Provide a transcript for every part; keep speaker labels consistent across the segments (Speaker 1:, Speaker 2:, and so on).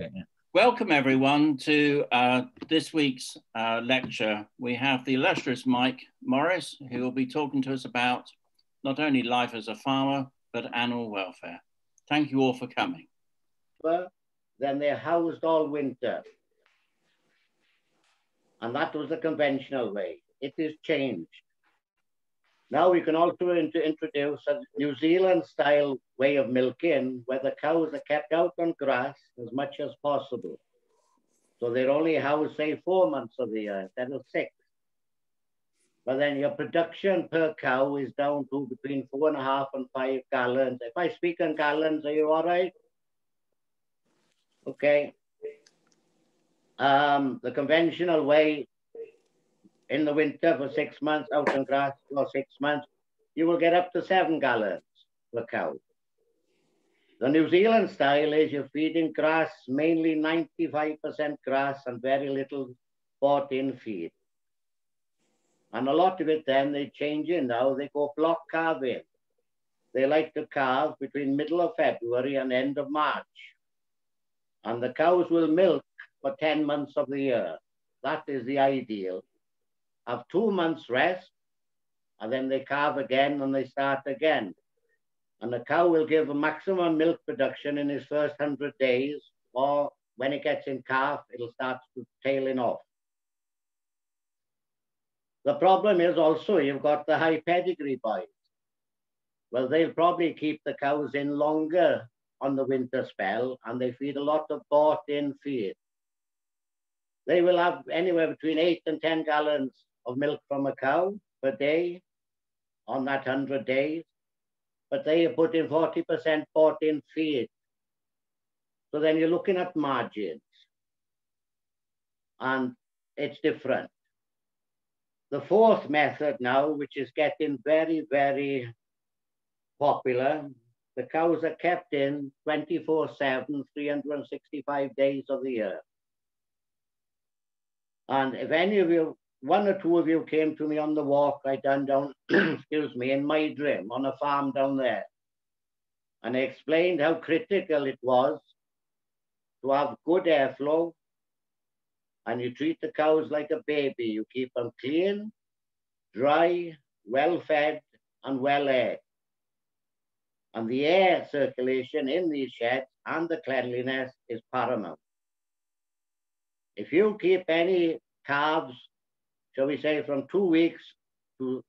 Speaker 1: Okay. Welcome everyone to uh, this week's uh, lecture. We have the illustrious Mike Morris, who will be talking to us about not only life as a farmer, but animal welfare. Thank you all for coming.
Speaker 2: Well, then they're housed all winter. And that was the conventional way. It is changed. Now we can also introduce a New Zealand style way of milking where the cows are kept out on grass as much as possible. So they're only housed, say, four months of the year instead of six. But then your production per cow is down to between four and a half and five gallons. If I speak in gallons, are you all right? Okay. Um, the conventional way in the winter for six months out on grass for six months, you will get up to seven gallons per cow. The New Zealand style is you're feeding grass, mainly 95% grass and very little bought in feed. And a lot of it then they change in now, they go block calving. They like to calve between middle of February and end of March. And the cows will milk for 10 months of the year. That is the ideal have two months rest, and then they calve again and they start again. And the cow will give a maximum milk production in his first 100 days, or when it gets in calf, it'll start to tailing off. The problem is also you've got the high pedigree boys. Well, they'll probably keep the cows in longer on the winter spell, and they feed a lot of bought in feed. They will have anywhere between eight and 10 gallons of milk from a cow per day on that 100 days, but they put in 40% bought in feed. So then you're looking at margins and it's different. The fourth method now, which is getting very, very popular, the cows are kept in 24 7, 365 days of the year. And if any of you one or two of you came to me on the walk I done down, excuse me, in Mydrim on a farm down there. And I explained how critical it was to have good airflow and you treat the cows like a baby. You keep them clean, dry, well fed, and well aired. And the air circulation in these sheds and the cleanliness is paramount. If you keep any calves shall we say, from two weeks to,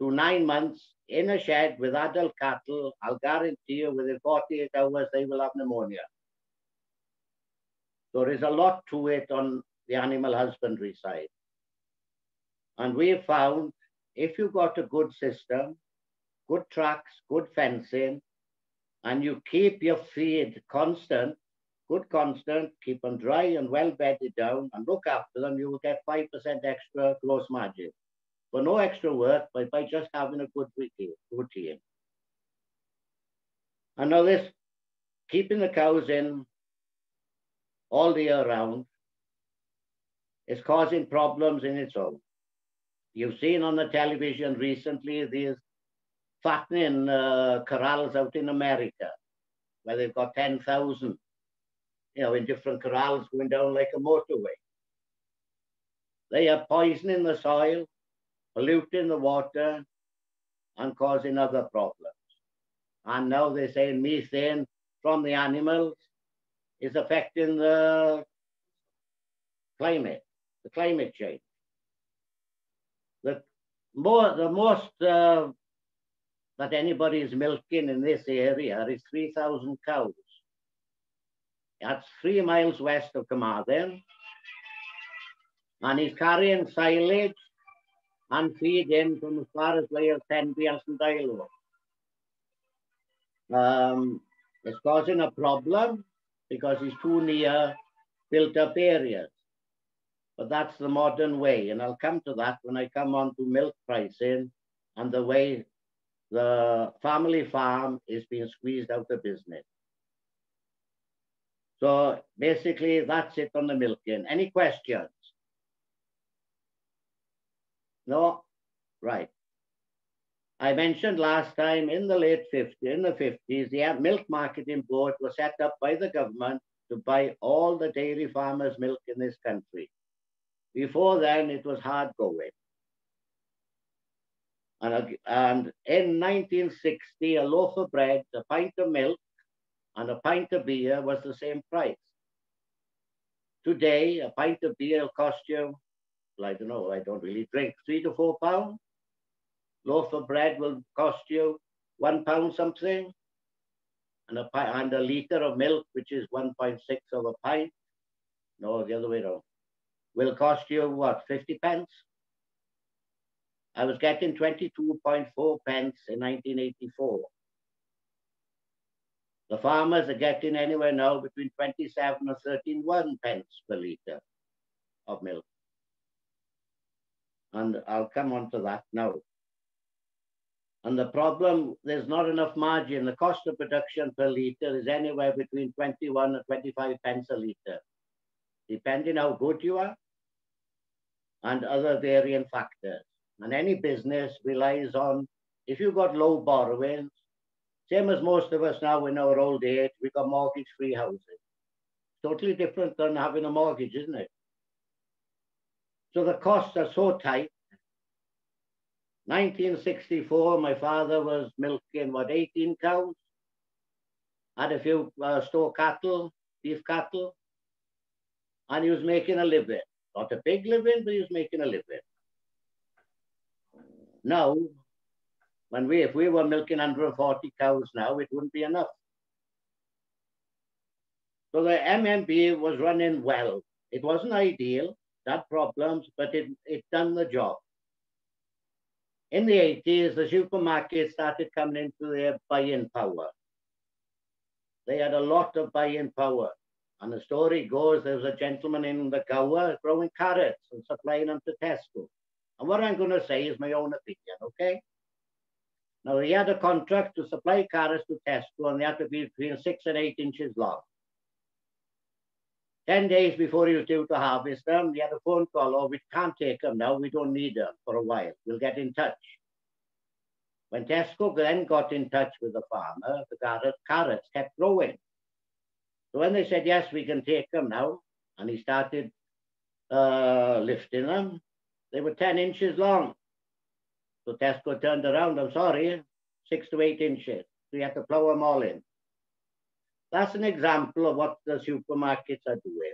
Speaker 2: to nine months in a shed with adult cattle, I'll guarantee you within 48 hours they will have pneumonia. So There is a lot to it on the animal husbandry side. And we have found if you've got a good system, good tracks, good fencing, and you keep your feed constant, good constant, keep them dry and well bedded down and look after them, you will get 5% extra gross margin. For no extra work, but by just having a good routine. And now this, keeping the cows in all the year round is causing problems in its own. You've seen on the television recently these fattening uh, corrals out in America, where they've got 10,000 you know, in different corrals going down like a motorway. They are poisoning the soil, polluting the water, and causing other problems. And now they're saying methane from the animals is affecting the climate, the climate change. The more, the most uh, that anybody is milking in this area is 3,000 cows. That's three miles west of Carmarthen. And he's carrying silage and feed in from as far as Tenby and St Um, it's causing a problem because he's too near built up areas. But that's the modern way. And I'll come to that when I come on to milk pricing and the way the family farm is being squeezed out of business. So basically that's it on the milking. Any questions? No? Right. I mentioned last time in the late 50s, in the 50s, the milk marketing board was set up by the government to buy all the dairy farmers' milk in this country. Before then, it was hard going. And, and in 1960, a loaf of bread, a pint of milk, and a pint of beer was the same price. Today, a pint of beer will cost you, well, I don't know, I don't really drink, three to four pounds. Loaf of bread will cost you one pound something. And a, and a liter of milk, which is 1.6 of a pint, no, the other way around, will cost you what, 50 pence? I was getting 22.4 pence in 1984. The farmers are getting anywhere now between 27 and 13 one pence per litre of milk. And I'll come on to that now. And the problem, there's not enough margin. The cost of production per litre is anywhere between 21 and 25 pence a litre, depending how good you are and other varying factors. And any business relies on, if you've got low borrowings, same as most of us now in our old age, we got mortgage-free houses. Totally different than having a mortgage, isn't it? So the costs are so tight. 1964, my father was milking, what, 18 cows? Had a few uh, store cattle, beef cattle, and he was making a living. Not a big living, but he was making a living. Now, when we, if we were milking 140 cows now, it wouldn't be enough. So the MMB was running well. It wasn't ideal, had problems, but it, it done the job. In the 80s, the supermarkets started coming into their buying power. They had a lot of buying power. And the story goes, there was a gentleman in the Gower growing carrots and supplying them to Tesco. And what I'm going to say is my own opinion, okay? Now, he had a contract to supply carrots to Tesco, and they had to be between six and eight inches long. Ten days before he was due to harvest them, he had a phone call, oh, we can't take them now, we don't need them for a while, we'll get in touch. When Tesco then got in touch with the farmer, the carrot, carrots kept growing. So when they said, yes, we can take them now, and he started uh, lifting them, they were 10 inches long. So Tesco turned around, I'm sorry, six to eight inches. You have to plow them all in. That's an example of what the supermarkets are doing.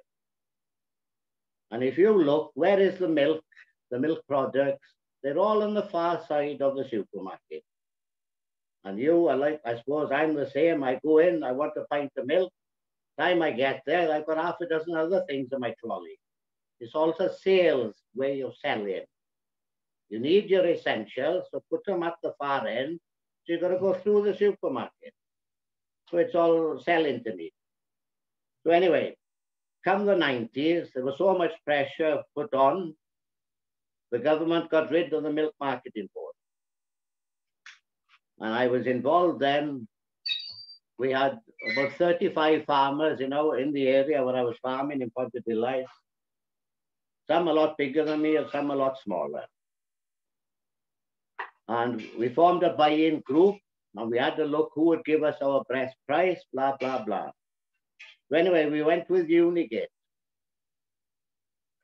Speaker 2: And if you look, where is the milk, the milk products? They're all on the far side of the supermarket. And you are like, I suppose I'm the same. I go in, I want to pint the milk. Time I get there, I've got half a dozen other things in my trolley. It's also sales way of selling. You need your essentials, so put them at the far end. So you've got to go through the supermarket. So it's all selling to me. So anyway, come the 90s, there was so much pressure put on, the government got rid of the milk marketing board. And I was involved then. We had about 35 farmers, you know, in the area where I was farming in Pontarddulais. Some a lot bigger than me and some a lot smaller. And we formed a buy-in group and we had to look who would give us our best price, blah, blah, blah. So anyway, we went with Unigate.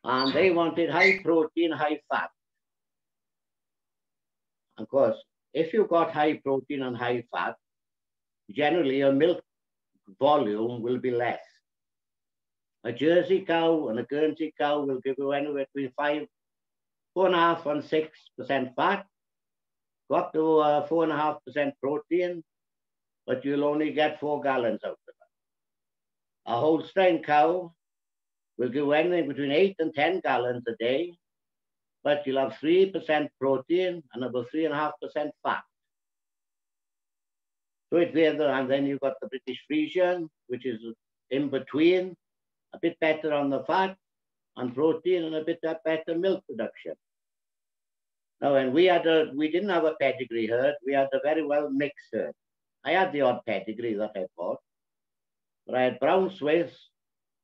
Speaker 2: And they wanted high protein, high fat. Of course, if you got high protein and high fat, generally your milk volume will be less. A Jersey cow and a Guernsey cow will give you anywhere between five, four and a half and six percent fat, go up to uh, four and a half percent protein, but you'll only get four gallons out of it. A Holstein cow will give anything between eight and 10 gallons a day, but you'll have 3% protein and about 3.5% fat. So it's there, and then you've got the British Friesian, which is in between, a bit better on the fat and protein and a bit better milk production. Now, and we had a, we didn't have a pedigree herd. We had a very well mixed herd. I had the odd pedigree that I bought, but I had Brown Swiss,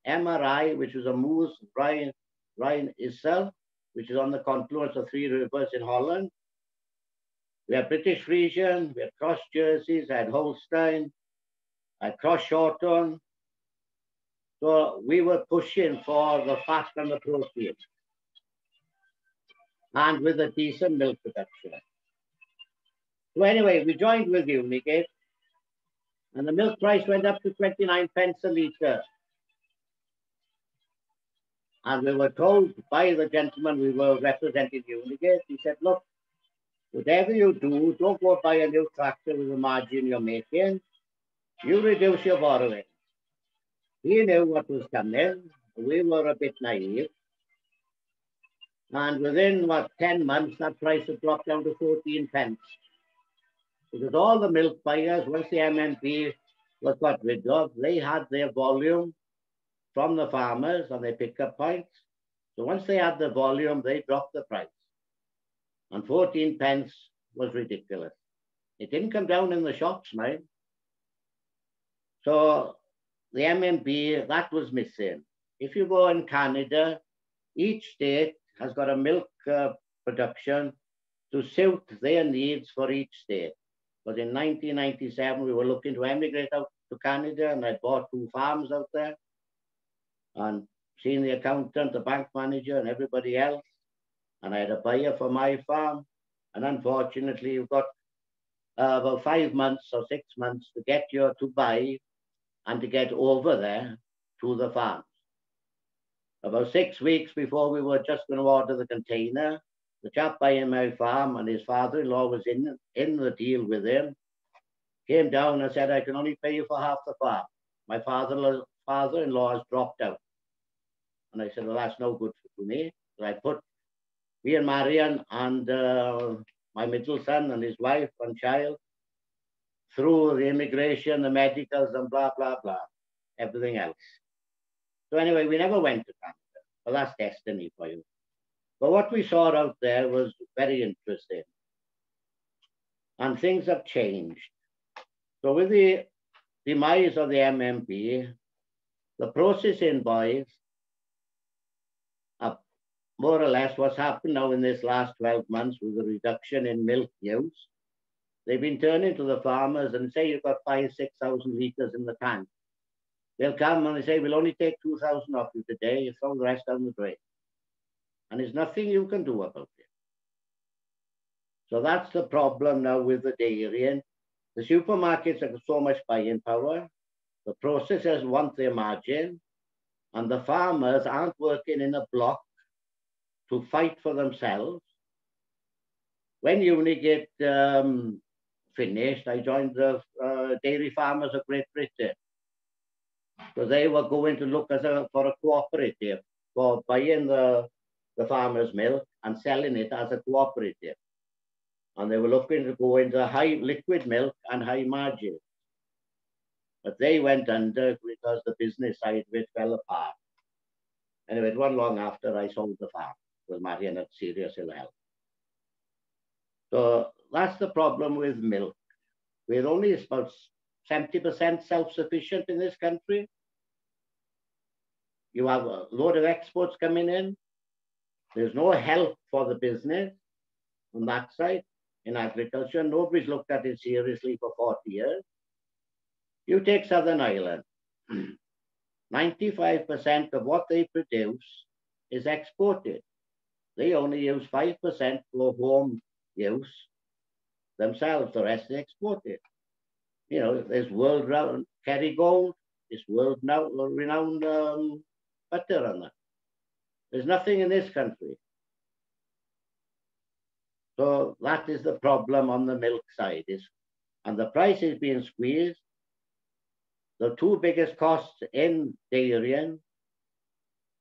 Speaker 2: MRY, which was a Meuse, Rhine, Rhine itself, which is on the confluence of three rivers in Holland. We had British Friesian, we had cross jerseys, I had Holstein, I had cross Shorthorn, So we were pushing for the fat and the protein and with a decent milk production. So anyway, we joined with Unigate and the milk price went up to 29 pence a litre. And we were told by the gentleman we were representing Unigate, he said, look, whatever you do, don't go buy a new tractor with the margin you're making. You reduce your borrowing. He knew what was coming. We were a bit naive. And within, what, 10 months, that price had dropped down to 14 pence. Because all the milk buyers, once the MMB was got rid of, they had their volume from the farmers on their pickup points. So once they had the volume, they dropped the price. And 14 pence was ridiculous. It didn't come down in the shops, man. So the MMB, that was missing. If you go in Canada, each state has got a milk uh, production to suit their needs for each state. But in 1997, we were looking to emigrate out to Canada, and I bought two farms out there. And seeing the accountant, the bank manager, and everybody else. And I had a buyer for my farm. And unfortunately, you've got uh, about five months or six months to get your to buy and to get over there to the farms. About six weeks before we were just going to order the container, the chap buying my farm and his father-in-law was in, in the deal with him, came down and said, I can only pay you for half the farm. My father, father-in-law has dropped out. And I said, well, that's no good for me. So I put me and Marian and uh, my middle son and his wife and child through the immigration, the medicals, and blah, blah, blah, everything else. So anyway, we never went to Canada. Well, that's destiny for you. But what we saw out there was very interesting. And things have changed. So with the demise of the MMB, the processing boys are uh, more or less what's happened now in this last 12 months with the reduction in milk use. They've been turning to the farmers and say you've got five, 6,000 litres in the tank. They'll come and they say, we'll only take 2,000 off you today, you throw the rest down the drain. And there's nothing you can do about it. So that's the problem now with the dairy. The supermarkets have so much buying power. The processors want their margin. And the farmers aren't working in a block to fight for themselves. When Unigate um, finished, I joined the uh, Dairy Farmers of Great Britain. So they were going to look as a, for a cooperative for buying the, the farmer's milk and selling it as a cooperative. And they were looking to go into high liquid milk and high margin. But they went under because the business side of it fell apart. Anyway, it wasn't long after I sold the farm with Marian at serious ill health. So that's the problem with milk. We're only about 70% self-sufficient in this country. You have a load of exports coming in. There's no help for the business on that side in agriculture. Nobody's looked at it seriously for 40 years. You take Southern Ireland. 95% of what they produce is exported. They only use 5% for home use themselves, the rest is exported. You know, there's world renowned Kerrygold, this world now renowned um, butter on that. There's nothing in this country. So that is the problem on the milk side is, and the price is being squeezed. The two biggest costs in dairying,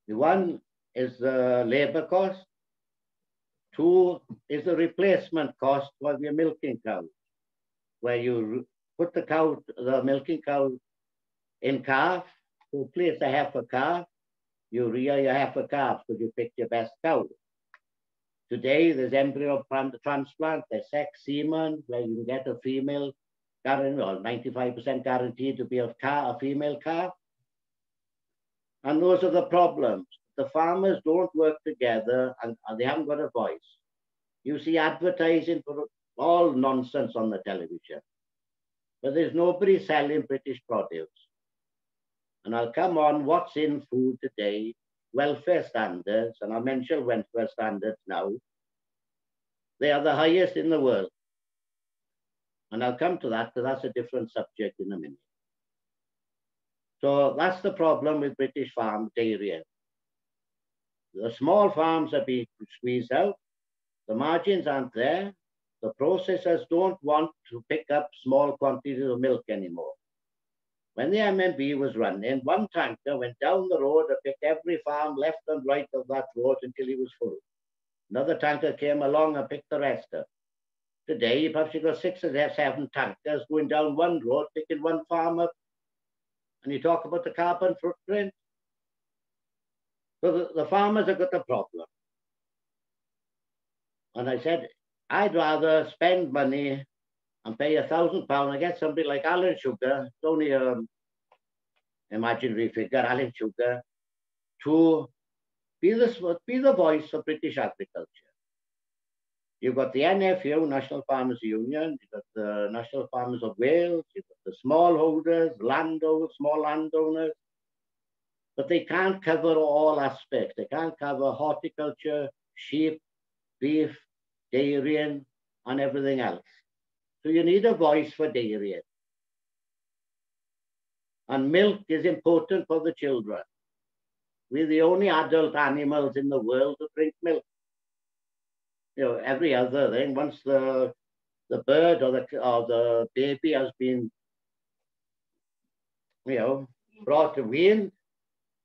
Speaker 2: the one is the labor cost, Two is the replacement cost for your milking cows, where you put the cow, the milking cow in calf, to replace a heifer calf, you rear your heifer calf because you picked your best cow. Today, there's embryo transplant, there's sex semen, where you can get a female, guaranteed, or 95% guaranteed to be a, calf, a female calf. And those are the problems the farmers don't work together and, and, they haven't got a voice. You see advertising for all nonsense on the television, but there's nobody selling British produce. And I'll come on what's in food today, welfare standards, and I'll mention welfare standards now. They are the highest in the world. And I'll come to that because that's a different subject in a minute. So that's the problem with British farm dairy. The small farms are being squeezed out. The margins aren't there. The processors don't want to pick up small quantities of milk anymore. When the MMB was running, one tanker went down the road and picked every farm left and right of that road until he was full. Another tanker came along and picked the rest up. Today, perhaps you've got six or seven tankers going down one road, picking one farm up. And you talk about the carbon footprint. So the, the farmers have got a problem. And I said, I'd rather spend money and pay a thousand pounds and get somebody like Alan Sugar, it's only an um, imaginary figure, Alan Sugar, to be the, be the voice of British agriculture. You've got the NFU, National Farmers Union, you've got the National Farmers of Wales, you've got the smallholders, landowners, small landowners, but they can't cover all aspects. They can't cover horticulture, sheep, beef, dairy, and everything else. So you need a voice for dairy. And milk is important for the children. We're the only adult animals in the world that drink milk. You know, every other thing, once the the bird or the or the baby has been, you know, brought to wean,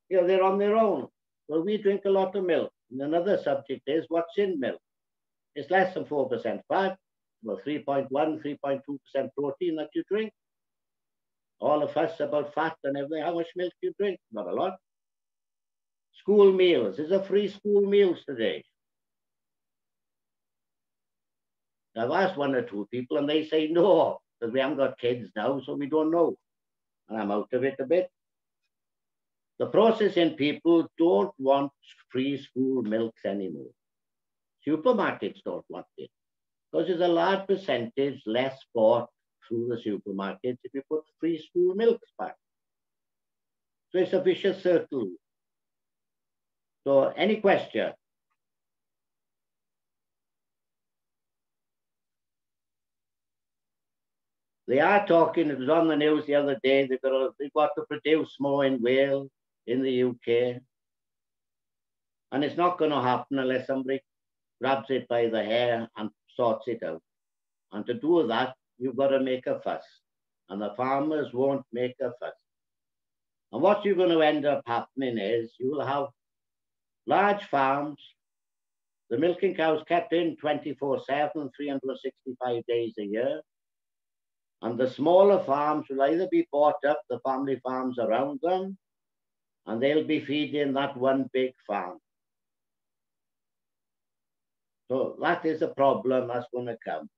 Speaker 2: you know, they're on their own. Well, we drink a lot of milk. And another subject is what's in milk. It's less than 4% fat, about 3.1, 3.2% protein that you drink. All of us about fat and everything. How much milk you drink? Not a lot. School meals. Is a free school meals today? I've asked one or two people and they say no, because we haven't got kids now, so we don't know. And I'm out of it a bit. The processing people don't want free school milks anymore. Supermarkets don't want it because there's a large percentage less bought through the supermarkets if you put free school milks back. So it's a vicious circle. So any question? They are talking, it was on the news the other day, they've got to, they've got to produce more in Wales, in the UK. And it's not going to happen unless somebody grabs it by the hair and sorts it out. And to do that, you've got to make a fuss. And the farmers won't make a fuss. And what you're going to end up happening is you'll have large farms, the milking cows kept in 24 7, 365 days a year. And the smaller farms will either be bought up, the family farms around them, and they'll be feeding that one big farm. So that is a problem that's going to come.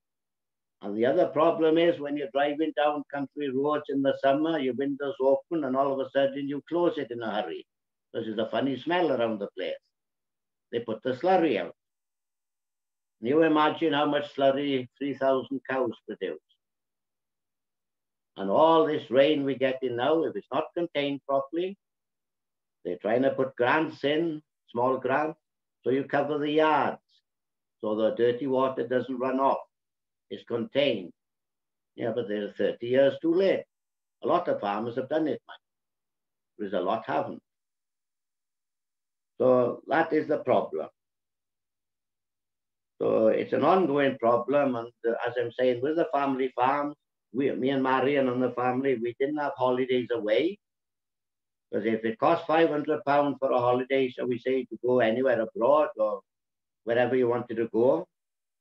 Speaker 2: And the other problem is when you're driving down country roads in the summer, your windows open and all of a sudden you close it in a hurry. Because there's a funny smell around the place. They put the slurry out. Can you imagine how much slurry 3,000 cows produce? And all this rain we're getting now, if it's not contained properly, they're trying to put grants in, small grants, so you cover the yards so the dirty water doesn't run off. It's contained. Yeah, but they're 30 years too late. A lot of farmers have done it, man. There's a lot haven't. So that is the problem. So it's an ongoing problem. And uh, as I'm saying, with the family farms, we, me and Marion and the family, we didn't have holidays away. Because if it costs 500 pounds for a holiday, shall we say, to go anywhere abroad or wherever you wanted to go,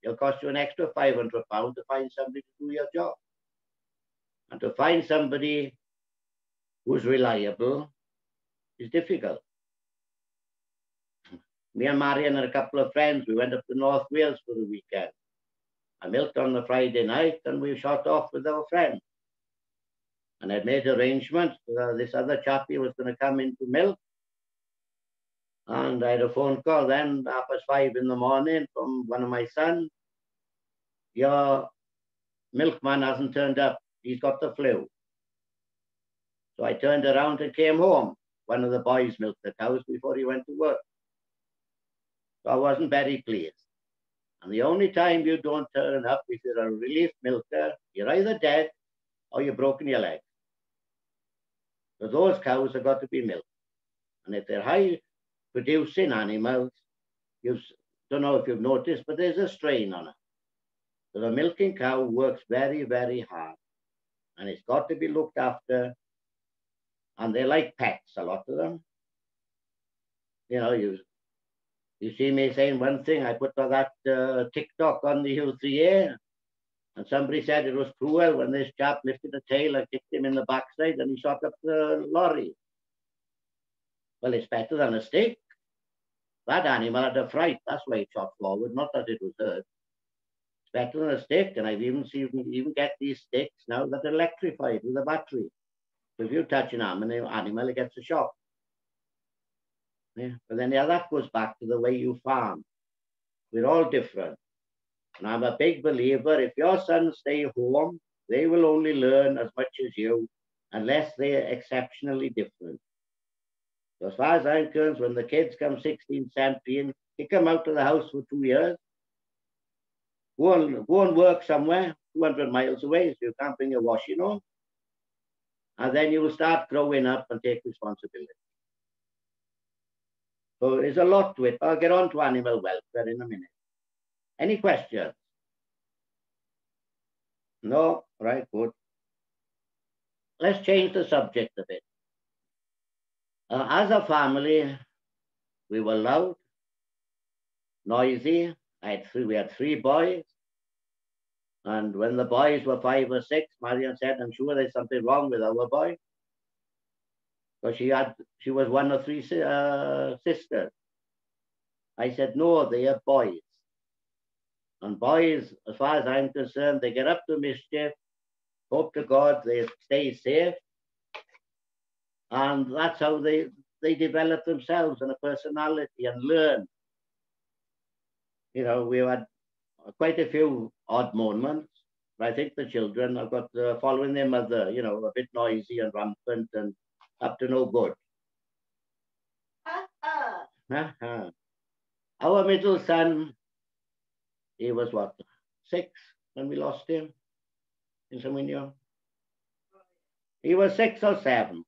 Speaker 2: it'll cost you an extra 500 pounds to find somebody to do your job. And to find somebody who's reliable is difficult. Me and Marion and a couple of friends, we went up to North Wales for the weekend. I milked on the Friday night and we shot off with our friend. And I'd made arrangements. Uh, this other chappie was going to come in to milk. And I had a phone call then, half past five in the morning from one of my sons. Your milkman hasn't turned up. He's got the flu. So I turned around and came home. One of the boys milked the cows before he went to work. So I wasn't very pleased. And the only time you don't turn up if you're a relief milker, you're either dead or you've broken your leg. So those cows have got to be milked. And if they're high producing animals, you don't know if you've noticed, but there's a strain on it. So the milking cow works very, very hard. And it's got to be looked after. And they're like pets, a lot of them. You know, you you see me saying one thing, I put that uh, TikTok on the U3A, and somebody said it was cruel when this chap lifted the tail and kicked him in the backside and he shot up the lorry. Well, it's better than a stick. That animal had a fright. That's why it shot forward, not that it was hurt. It's better than a stick. And I've even seen even get these sticks now that are electrified with a battery. So if you touch an animal, it gets a shock. Yeah. But then yeah, that goes back to the way you farm. We're all different. And I'm a big believer, if your sons stay home, they will only learn as much as you, unless they're exceptionally different. So as far as I'm concerned, when the kids come 16, 17, kick them out of the house for two years. Go and, go and work somewhere 200 miles away so you can't bring your washing home. And then you will start growing up and take responsibility. So there's a lot to it. I'll get on to animal welfare in a minute. Any questions? No? Right, good. Let's change the subject a bit. Uh, as a family, we were loud, noisy. I had three, we had three boys. And when the boys were five or six, Marion said, I'm sure there's something wrong with our boy. Because she had, she was one of three uh, sisters. I said, no, they are boys. And boys, as far as I'm concerned, they get up to mischief. Hope to God they stay safe. And that's how they, they develop themselves and a personality and learn. You know, we had quite a few odd moments. I think the children have got uh, following their mother, you know, a bit noisy and rampant and up to no good. Uh-huh. Our middle son, he was what, six when we lost him in Samuinio? He was six or seven.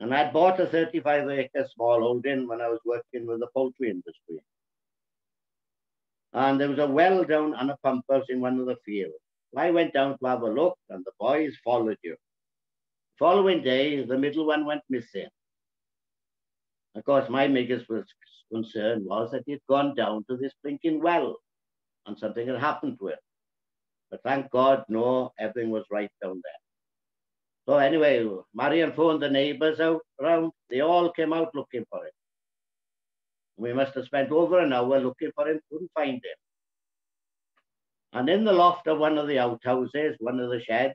Speaker 2: And I'd bought a 35 acre small holding when I was working with the poultry industry. And there was a well down on a pump house in one of the fields. I went down to have a look and the boys followed you. Following day, the middle one went missing. Of course, my biggest concern was that he'd gone down to this blinking well and something had happened to him. But thank God, no, everything was right down there. So anyway, Marion phoned the neighbors out around. They all came out looking for him. We must have spent over an hour looking for him, couldn't find him. And in the loft of one of the outhouses, one of the sheds,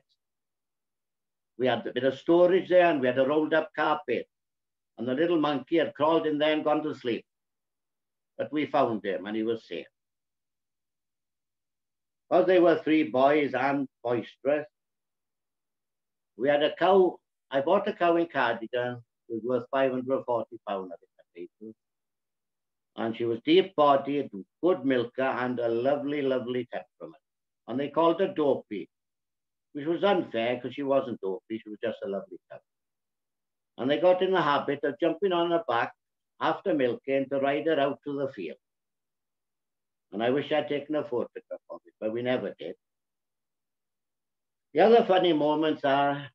Speaker 2: we had a bit of storage there and we had a rolled up carpet. And the little monkey had crawled in there and gone to sleep. But we found him and he was safe. Because they were three boys and boisterous, we had a cow. I bought a cow in Cardigan. It was worth 540 pounds, And she was deep-bodied, good milker, and a lovely, lovely temperament. And they called her Dopey, which was unfair because she wasn't dopey. She was just a lovely cow. And they got in the habit of jumping on her back after milking to ride her out to the field. And I wish I'd taken a photograph of it, but we never did. The other funny moments are,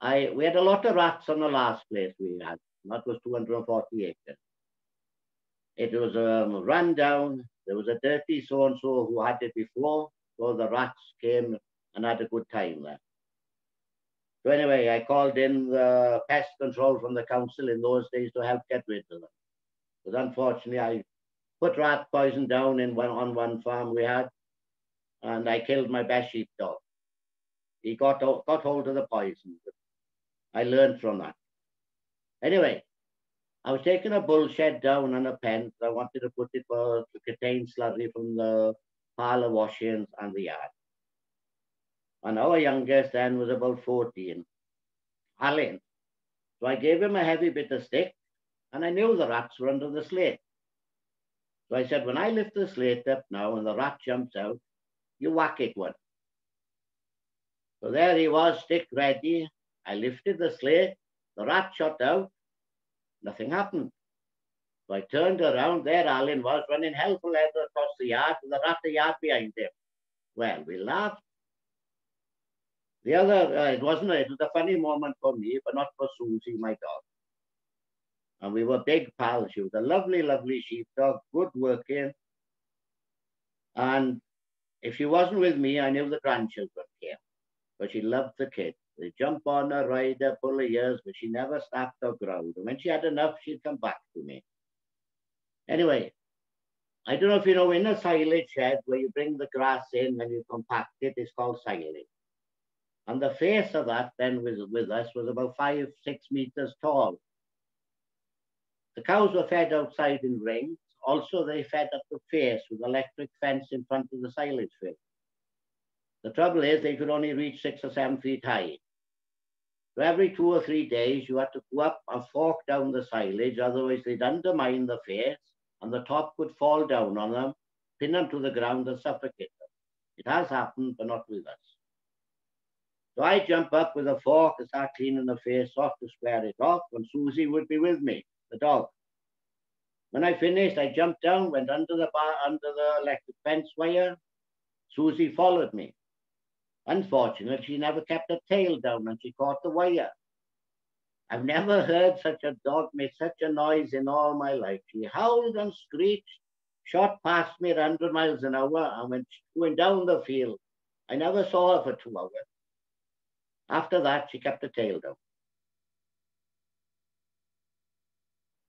Speaker 2: I we had a lot of rats on the last place we had. That was 240 acres. It was um, run down. There was a dirty so-and-so who had it before, so the rats came and had a good time there. So anyway, I called in the pest control from the council in those days to help get rid of them. But unfortunately, I put rat poison down in one on one farm we had, and I killed my best sheepdog. He got, got hold of the poison. I learned from that. Anyway, I was taking a bull shed down on a pen. I wanted to put it for, to contain slurry from the parlor washings and the yard. And our youngest then was about 14. Alan. So I gave him a heavy bit of stick and I knew the rats were under the slate. So I said, when I lift the slate up now and the rat jumps out, you whack it one. So there he was, stick ready. I lifted the slate, the rat shot out, nothing happened. So I turned around, there Alan was running hell for leather across the yard with the rat a yard behind him. Well, we laughed. The other, uh, it wasn't, it was a funny moment for me, but not for Susie, my dog. And we were big pals. She was a lovely, lovely sheepdog, good working. And if she wasn't with me, I knew the grandchildren came. But she loved the kids. They'd jump on her, ride her, pull her ears, but she never stopped or growled. And when she had enough, she'd come back to me. Anyway, I don't know if you know, in a silage shed where you bring the grass in and you compact it, it's called silage. And the face of that then with, with us was about five, six meters tall. The cows were fed outside in rings. Also, they fed up the face with electric fence in front of the silage field. The trouble is they could only reach six or seven feet high. So every two or three days, you had to go up and fork down the silage, otherwise they'd undermine the face and the top would fall down on them, pin them to the ground and suffocate them. It has happened, but not with us. So I jump up with a fork and start cleaning the face off to square it off, and Susie would be with me, the dog. When I finished, I jumped down, went under the bar, under the electric fence wire. Susie followed me. Unfortunately, she never kept her tail down and she caught the wire. I've never heard such a dog make such a noise in all my life. She howled and screeched, shot past me at 100 miles an hour and went, went down the field. I never saw her for two hours. After that, she kept her tail down.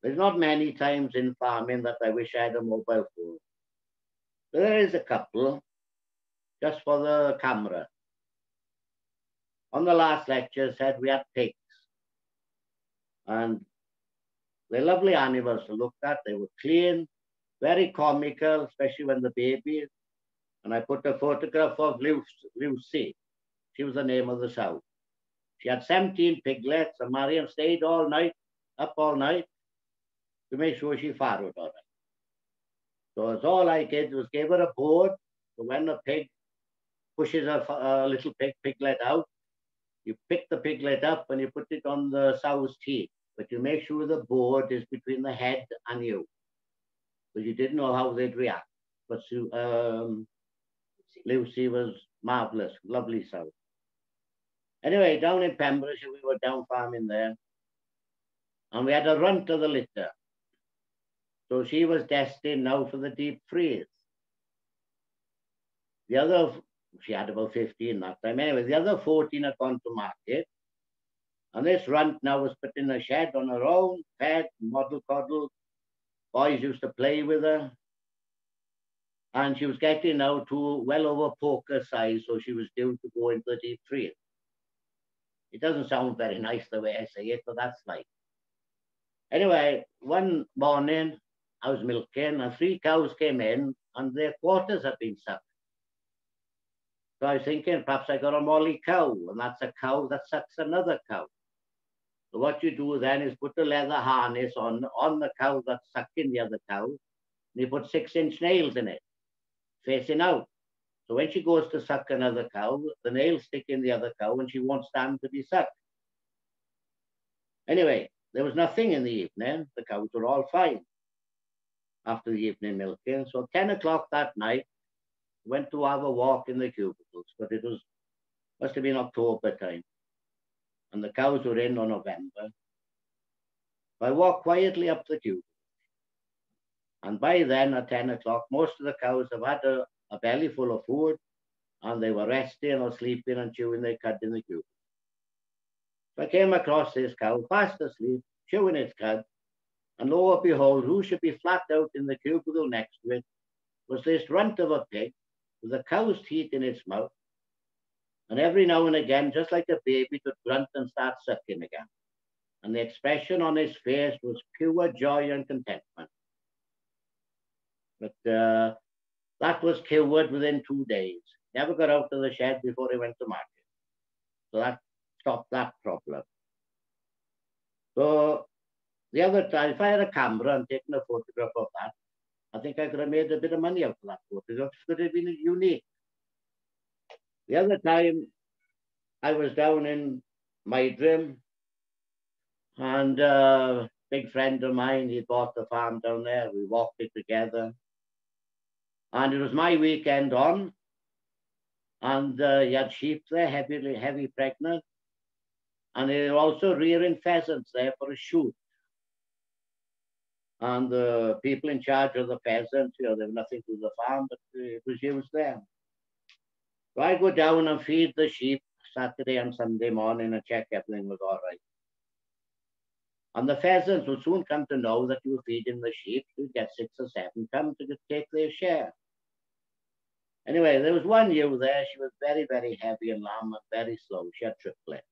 Speaker 2: There's not many times in farming that I wish I had a mobile phone. But there is a couple, just for the camera. On the last lecture, said we had pigs. And they're lovely animals to look at. They were clean, very comical, especially when the baby. And I put a photograph of Lucy. She was the name of the sow. She had 17 piglets, and Marion stayed all night, up all night, to make sure she farrowed all right. So it's all I did was give her a board. So when a pig pushes a, a little pig, piglet out, you pick the piglet up and you put it on the sow's teeth, but you make sure the board is between the head and you. But you didn't know how they'd react. But um, Lucy was marvelous, lovely sow. Anyway, down in Pembrokeshire, we were down farming there. And we had a run to the litter. So she was destined now for the deep freeze. The other she had about 15 that time. Anyway, the other 14 had gone to market. And this runt now was put in a shed on her own, fed, model coddle. Boys used to play with her. And she was getting now to well over porker size, so she was due to go into the deep freeze. It doesn't sound very nice the way I say it, but that's like. Anyway, one morning I was milking and three cows came in and their quarters had been sucked. So I was thinking perhaps I got a molly cow, and that's a cow that sucks another cow. So what you do then is put a leather harness on, on the cow that's sucking the other cow, and you put six inch nails in it, facing out. So when she goes to suck another cow, the nails stick in the other cow and she won't stand to be sucked. Anyway, there was nothing in the evening. The cows were all fine after the evening milking. So 10 o'clock that night, went to have a walk in the cubicles, but it was, must have been October time. And the cows were in on November. I walked quietly up the cubicles. And by then, at 10 o'clock, most of the cows have had a, a belly full of food and they were resting or sleeping and chewing their cud in the cubicles. So I came across this cow fast asleep, chewing its cud, and lo and behold, who should be flat out in the cubicle next to it was this runt of a pig with a cow's teeth in its mouth. And every now and again, just like a baby, could grunt and start sucking again. And the expression on his face was pure joy and contentment. But uh, that was cured within two days. Never got out of the shed before he went to market. So that stopped that problem. So the other time, if I had a camera and taken a photograph of that, I think I could have made a bit of money out of that photograph. It could have been unique. The other time, I was down in Mydrim, and a big friend of mine, he bought the farm down there. We walked it together. And it was my weekend on, and uh, he had sheep there, heavily, heavy pregnant. And they were also rearing pheasants there for a shoot. And the people in charge of the peasants, you know, they have nothing to the farm, but it was used there. So I go down and feed the sheep Saturday and Sunday morning and check everything was all right. And the pheasants will soon come to know that you were feeding the sheep. You get six or seven come to take their share. Anyway, there was one ewe there. She was very, very heavy and lamb and very slow. She had triplets.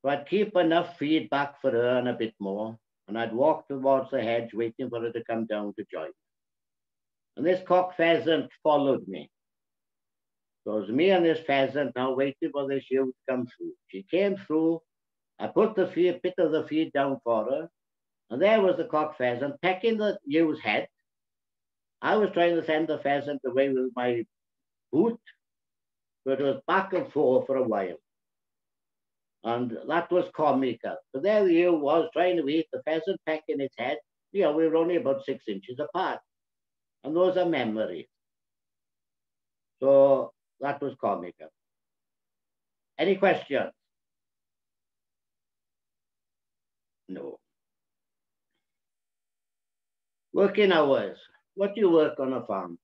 Speaker 2: So I'd keep enough feed back for her and a bit more. And I'd walk towards the hedge waiting for her to come down to join. And this cock pheasant followed me. So it was me and this pheasant now waiting for this ewe to come through. She came through. I put the feed, bit of the feed down for her. And there was the cock pheasant pecking the ewe's head I was trying to send the pheasant away with my boot, but it was back and forth for a while. And that was comical. So there the ewe was trying to eat the pheasant pecking its head. You know, we were only about six inches apart. And those are memories. So that was comical. Any questions? No. Working hours. What do you work on a farm?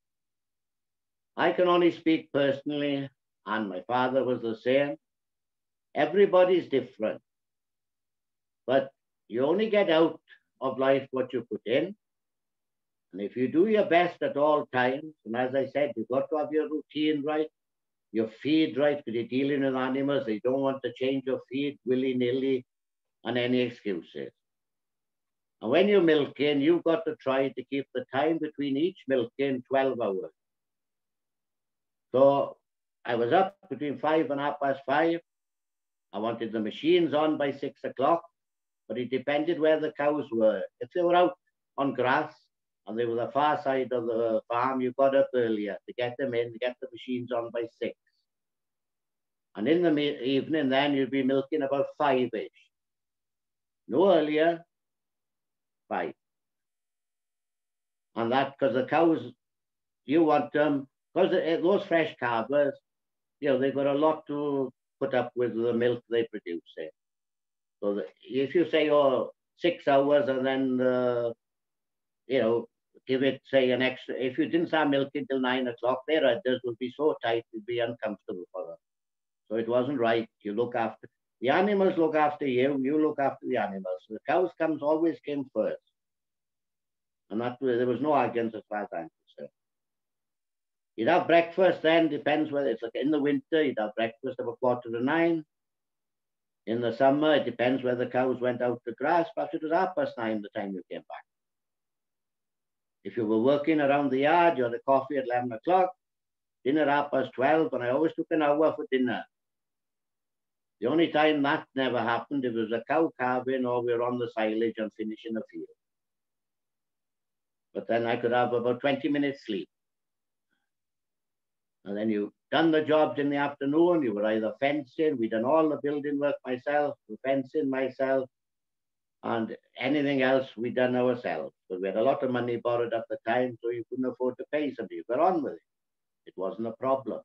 Speaker 2: I can only speak personally, and my father was the same. Everybody's different. But you only get out of life what you put in. And if you do your best at all times, and as I said, you've got to have your routine right, your feed right, because you're dealing with animals, they don't want to change your feed willy-nilly and any excuses. And when you're milking, you've got to try to keep the time between each milking 12 hours. So I was up between five and half past five. I wanted the machines on by six o'clock, but it depended where the cows were. If they were out on grass and they were the far side of the farm, you got up earlier to get them in, to get the machines on by six. And in the evening, then you'd be milking about five-ish. No earlier, five. And that, because the cows, you want them, because those fresh calvers, you know, they've got a lot to put up with the milk they produce. Eh? So the, if you say, oh, six hours and then, uh, you know, give it, say, an extra, if you didn't start milking till nine o'clock, their udders would be so tight, it'd be uncomfortable for them. So it wasn't right. You look after, the animals look after you, you look after the animals. The cows comes always came first. And that there was no arguments as far as I'm concerned. You'd have breakfast then, depends whether it's like in the winter, you'd have breakfast about quarter to nine. In the summer, it depends whether the cows went out to grass, perhaps it was half past nine the time you came back. If you were working around the yard, you had a coffee at 11 o'clock, dinner half past 12, and I always took an hour for dinner. The only time that never happened, it was a cow calving or we were on the silage and finishing a field. But then I could have about 20 minutes sleep. And then you've done the jobs in the afternoon, you were either fencing, we done all the building work myself, the fencing myself, and anything else we done ourselves. But we had a lot of money borrowed at the time, so you couldn't afford to pay somebody. You got on with it. It wasn't a problem.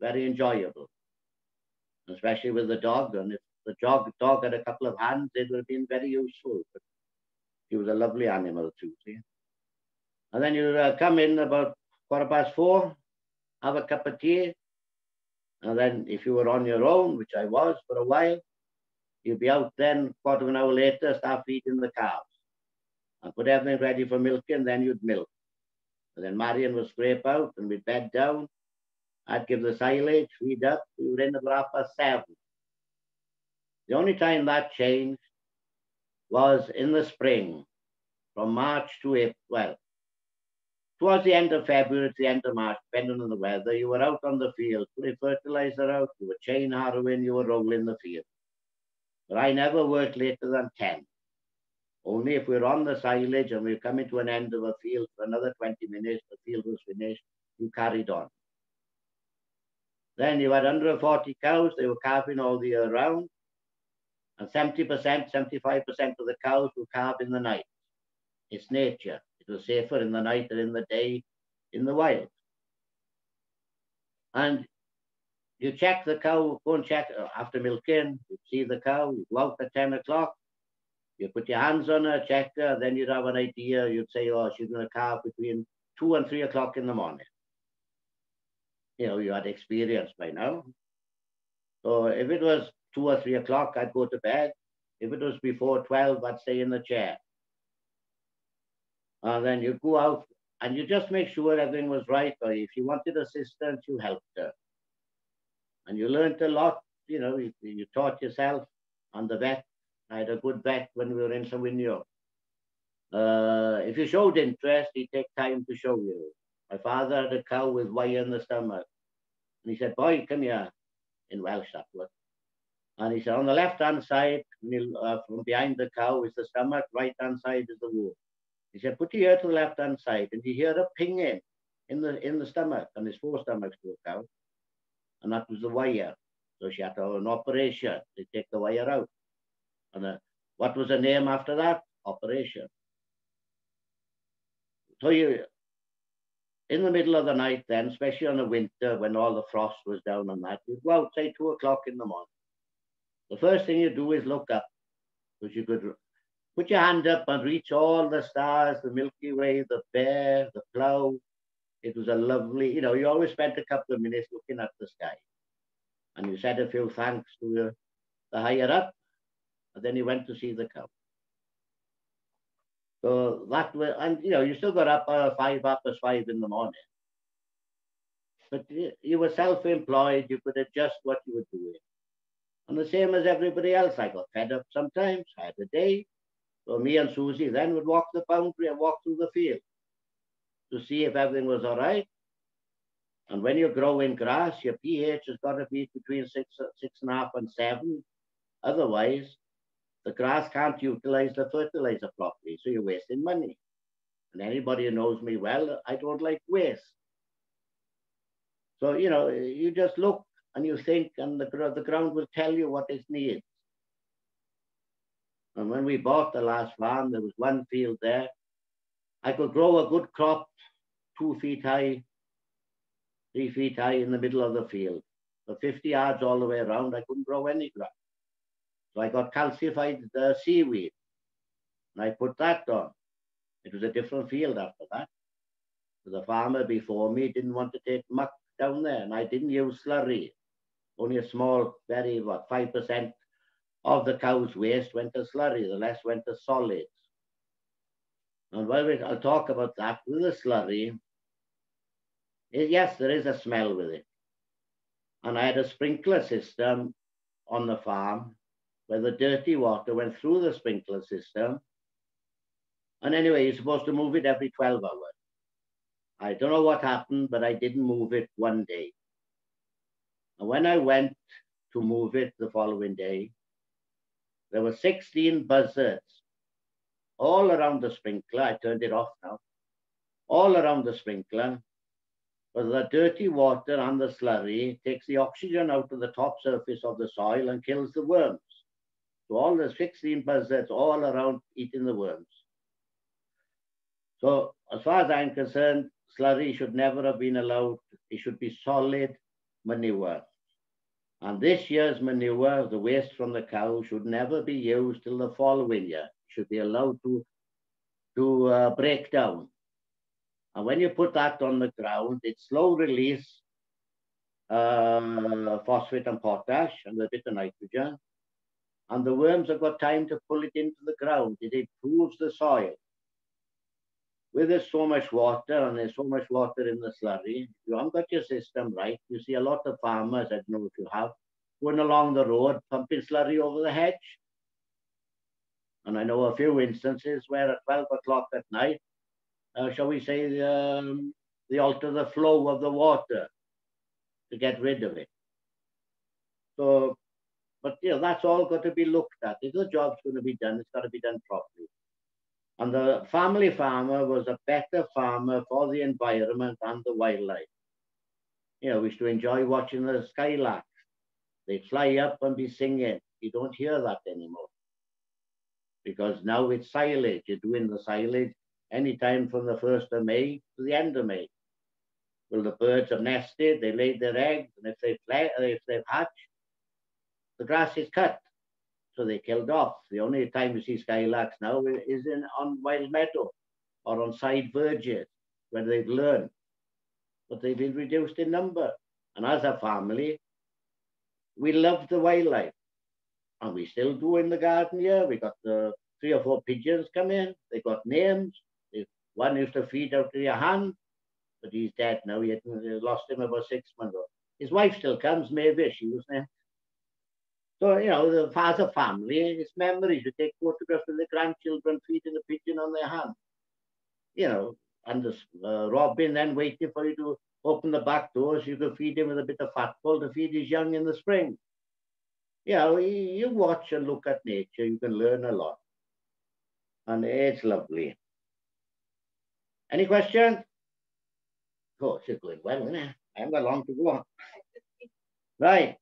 Speaker 2: Very enjoyable especially with the dog. And if the dog, dog had a couple of hands, it would have been very useful. But he was a lovely animal too, see? And then you uh, come in about quarter past four, have a cup of tea. And then if you were on your own, which I was for a while, you'd be out then quarter of an hour later, start feeding the calves. And put everything ready for milking, then you'd milk. And then Marion would scrape out and we'd bed down I'd give the silage, feed up, we were in about half seven. The only time that changed was in the spring, from March to April. Well, towards the end of February the end of March, depending on the weather, you were out on the field, putting fertilizer out, you were chain harrowing, you were rolling the field. But I never worked later than 10. Only if we're on the silage and we're coming to an end of a field for another 20 minutes, the field was finished, you carried on. Then you had 140 cows, they were calving all the year round. And 70%, 75% of the cows were calved in the night. It's nature. It was safer in the night than in the day in the wild. And you check the cow, go and check uh, after milking, you see the cow, you go out at 10 o'clock, you put your hands on her, check her, then you'd have an idea, you'd say, oh, she's going to calve between 2 and 3 o'clock in the morning. You know, you had experience by now. So if it was 2 or 3 o'clock, I'd go to bed. If it was before 12, I'd stay in the chair. And then you go out and you just make sure everything was right. Or if you wanted assistance, you helped her. And you learned a lot, you know, you, you taught yourself on the vet. I had a good vet when we were in Savinio. Uh, if you showed interest, he'd take time to show you. My father had a cow with wire in the stomach. And he said, boy, come here, in Welsh that was. And he said, on the left-hand side, uh, from behind the cow is the stomach, right-hand side is the womb. He said, put your ear to the left-hand side, and you hear a pinging in the in the stomach, and there's four stomachs to out, and that was the wire. So she had to have an operation to take the wire out. And uh, what was the name after that? Operation. So you, in the middle of the night then, especially on the winter when all the frost was down and that, you'd go out, say, two o'clock in the morning. The first thing you do is look up, because you could put your hand up and reach all the stars, the Milky Way, the bear, the plough, it was a lovely, you know, you always spent a couple of minutes looking at the sky. And you said a few thanks to the, the higher up, and then you went to see the cow. So that was, and you know, you still got up uh, five as five in the morning. But you, you were self-employed, you could adjust what you were doing. And the same as everybody else, I got fed up sometimes, I had a day. So me and Susie then would walk the boundary and walk through the field to see if everything was all right. And when you're growing grass, your pH has got to be between six, six and a half and seven. Otherwise, the grass can't utilize the fertilizer properly, so you're wasting money. And anybody who knows me well, I don't like waste. So, you know, you just look and you think, and the, the ground will tell you what it needs. And when we bought the last farm, there was one field there. I could grow a good crop two feet high, three feet high in the middle of the field. For 50 yards all the way around, I couldn't grow any grass. So I got calcified uh, seaweed, and I put that on. It was a different field after that. The farmer before me didn't want to take muck down there, and I didn't use slurry. Only a small, very, what, 5% of the cow's waste went to slurry, the rest went to solids. And while we, I'll talk about that with the slurry, yes, there is a smell with it. And I had a sprinkler system on the farm where the dirty water went through the sprinkler system. And anyway, you're supposed to move it every 12 hours. I don't know what happened, but I didn't move it one day. And when I went to move it the following day, there were 16 buzzards all around the sprinkler. I turned it off now. All around the sprinkler, but the dirty water and the slurry takes the oxygen out of the top surface of the soil and kills the worms. So all the 16 buzzards all around eating the worms. So as far as I'm concerned, slurry should never have been allowed. It should be solid manure. And this year's manure, the waste from the cow, should never be used till the following year. should be allowed to, to uh, break down. And when you put that on the ground, it slow release uh, phosphate and potash and a bit of nitrogen. And the worms have got time to pull it into the ground. It improves the soil. With there's so much water and there's so much water in the slurry, you haven't got your system right, you see a lot of farmers, I don't know if you have, going along the road, pumping slurry over the hedge. And I know a few instances where at 12 o'clock at night, uh, shall we say, um, the alter the flow of the water to get rid of it. So, but you know, that's all got to be looked at. If the job's going to be done, it's got to be done properly. And the family farmer was a better farmer for the environment and the wildlife. You know, we used to enjoy watching the skylarks. They'd fly up and be singing. You don't hear that anymore. Because now it's silage. You're doing the silage anytime from the 1st of May to the end of May. Well, the birds have nested, they laid their eggs, and if they've, if they've hatched, the grass is cut. So they killed off. The only time you see skylarks now is in on wild meadow or on side verges where they've learned. But they've been reduced in number. And as a family, we love the wildlife. And we still do in the garden here. We got the three or four pigeons come in. They got names. One used to feed out of your hand, but he's dead now. He had lost him about six months ago. His wife still comes, Mavis. She was there. So, you know, the father family, it's memories. You take photographs of the grandchildren feeding the pigeon on their hand. You know, and the uh, robin then waiting for you to open the back doors. You can feed him with a bit of fat ball to feed his young in the spring. You know, you watch and look at nature, you can learn a lot. And it's lovely. Any questions? Oh, it's going well, isn't it? I haven't got long to go. On. Right.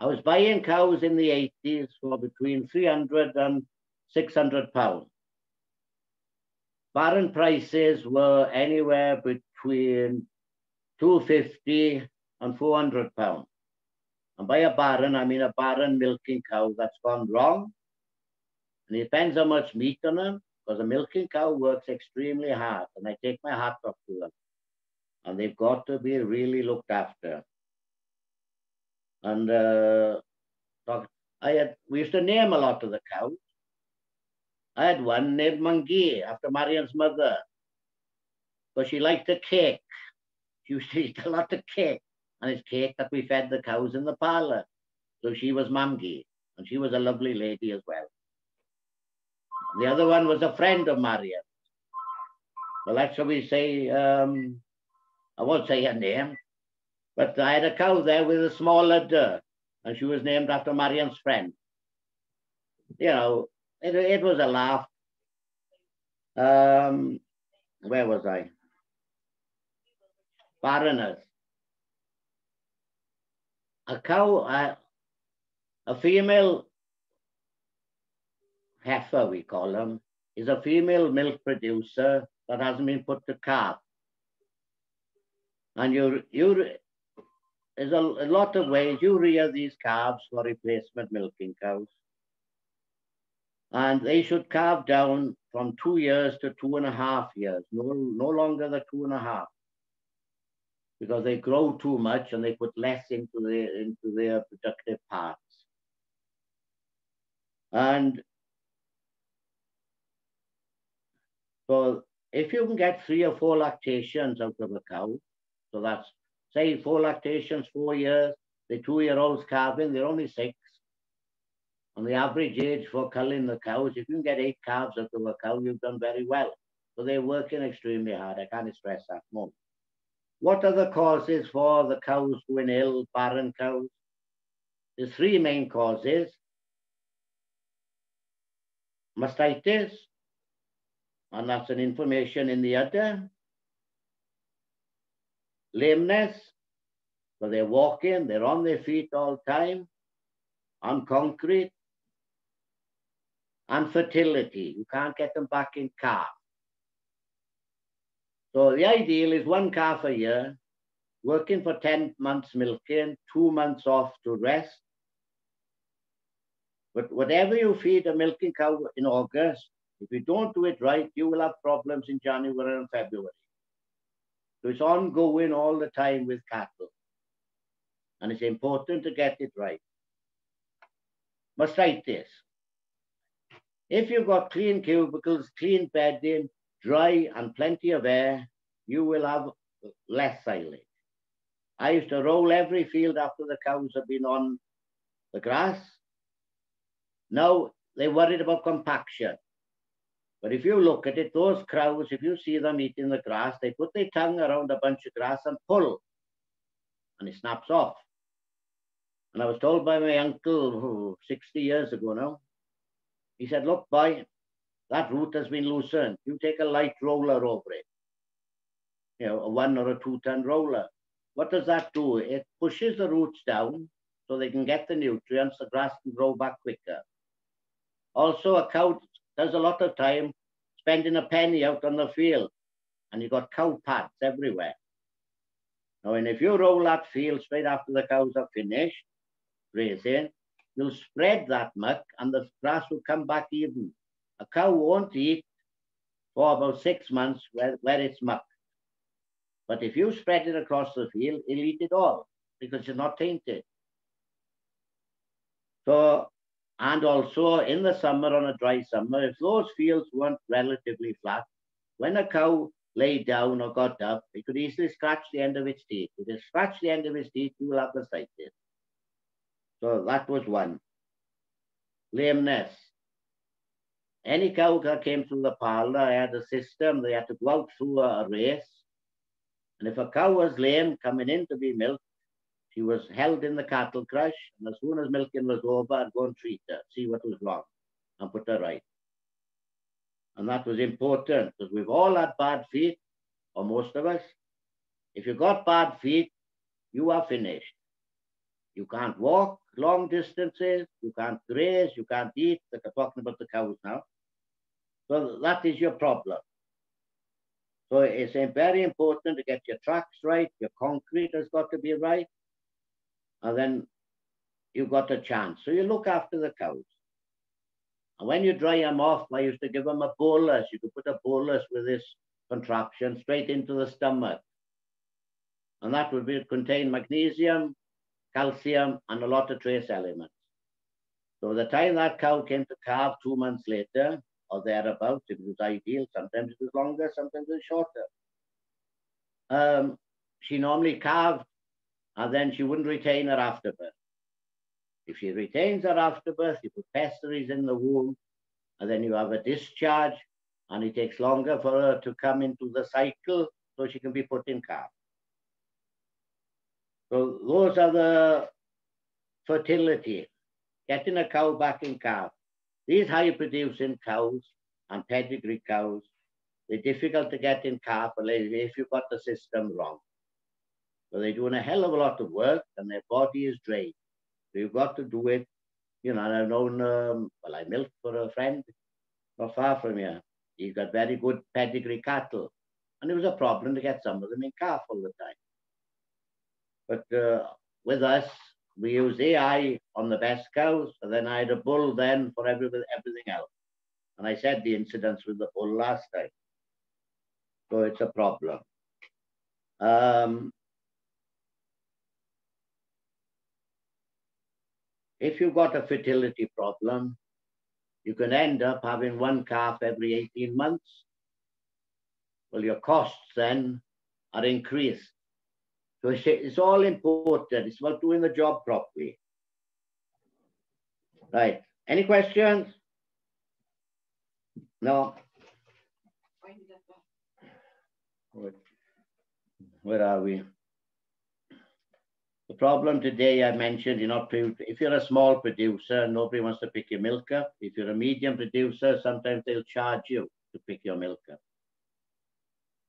Speaker 2: I was buying cows in the 80s for between 300 and 600 pounds. Barren prices were anywhere between 250 and 400 pounds. And by a barren, I mean a barren milking cow that's gone wrong. And it depends how much meat on them, because a milking cow works extremely hard, and I take my hat off to them. And they've got to be really looked after. And uh, I had, we used to name a lot of the cows. I had one named Mamgi after Marian's mother, because she liked a cake. She used to eat a lot of cake, and it's cake that we fed the cows in the parlor. So she was Mamgi, and she was a lovely lady as well. The other one was a friend of Marian. Well, that's what we say. Um, I won't say her name, but I had a cow there with a smaller udder, and she was named after Marian's friend. You know, it, it was a laugh. Um, where was I? Foreigners. A cow, a, a female heifer, we call them, is a female milk producer that hasn't been put to calf. And you, you there's a, a lot of ways you rear these calves for replacement milking cows. And they should calve down from two years to two and a half years, no, no longer than two and a half. Because they grow too much and they put less into their, into their productive parts. And so if you can get three or four lactations out of a cow, so that's say four lactations, four years, the two-year-olds calving, they're only six. And the average age for culling the cows, if you can get eight calves out of a cow, you've done very well. So they're working extremely hard. I can't stress that more. What are the causes for the cows going ill, barren cows? There's three main causes. Mastitis, and that's an inflammation in the udder lameness, so they're walking, they're on their feet all time, on concrete, and fertility. You can't get them back in calf. So the ideal is one calf a year, working for 10 months milking, two months off to rest. But whatever you feed a milking cow in August, if you don't do it right, you will have problems in January and February. So it's ongoing all the time with cattle. And it's important to get it right. Mastitis. If you've got clean cubicles, clean bedding, dry and plenty of air, you will have less silage. I used to roll every field after the cows have been on the grass. Now they're worried about compaction. But if you look at it, those crows, if you see them eating the grass, they put their tongue around a bunch of grass and pull, and it snaps off. And I was told by my uncle oh, 60 years ago now, He said, look, boy, that root has been loosened. You take a light roller over it, you know, a one or a two ton roller. What does that do? It pushes the roots down so they can get the nutrients, the grass can grow back quicker. Also, a cow does a lot of time spending a penny out on the field, and you've got cow pads everywhere. Now, and if you roll that field straight after the cows are finished grazing, eh, you'll spread that muck and the grass will come back even. A cow won't eat for about six months where, where it's muck. But if you spread it across the field, it'll eat it all because it's not tainted. So, and also in the summer, on a dry summer, if those fields weren't relatively flat, when a cow laid down or got up, it could easily scratch the end of its teeth. If it scratched the end of its teeth, you will have the sighted. So that was one. Lameness. Any cow that came through the parlor had a system, they had to go out through a race. And if a cow was lame coming in to be milked, she was held in the cattle crush. And as soon as milking was over, I'd go and treat her, see what was wrong, and put her right. And that was important because we've all had bad feet, or most of us. If you got bad feet, you are finished. You can't walk long distances, you can't graze, you can't eat. Like I'm talking about the cows now. So that is your problem. So it's very important to get your tracks right, your concrete has got to be right, and then you've got a chance. So you look after the cows. And when you dry them off, I used to give them a bolus. You could put a bolus with this contraption straight into the stomach. And that would be, contain magnesium, calcium, and a lot of trace elements. So the time that cow came to calve two months later, or thereabouts, it was ideal. Sometimes it was longer, sometimes it was shorter. Um, she normally calved, and then she wouldn't retain her afterbirth. If she retains her afterbirth, you put pessaries in the womb, and then you have a discharge, and it takes longer for her to come into the cycle so she can be put in calf. So those are the fertility, getting a cow back in calf. These high producing cows and pedigree cows, they're difficult to get in calf if you've got the system wrong. So they're doing a hell of a lot of work and their body is drained. You've got to do it. You know, I've known, um, well, I milked for a friend not far from here. He's got very good pedigree cattle. And it was a problem to get some of them in calf all the time. But uh, with us, we use AI on the best cows, and then I had a bull then for every, everything else. And I said the incidents with the bull last time. So it's a problem. Um, If you've got a fertility problem, you can end up having one calf every 18 months. Well, your costs then are increased. So it's all important. It's about doing the job properly. Right. Any questions? No. Where are we? The problem today I mentioned, you're not, if you're a small producer, nobody wants to pick your milk up. If you're a medium producer, sometimes they'll charge you to pick your milk up.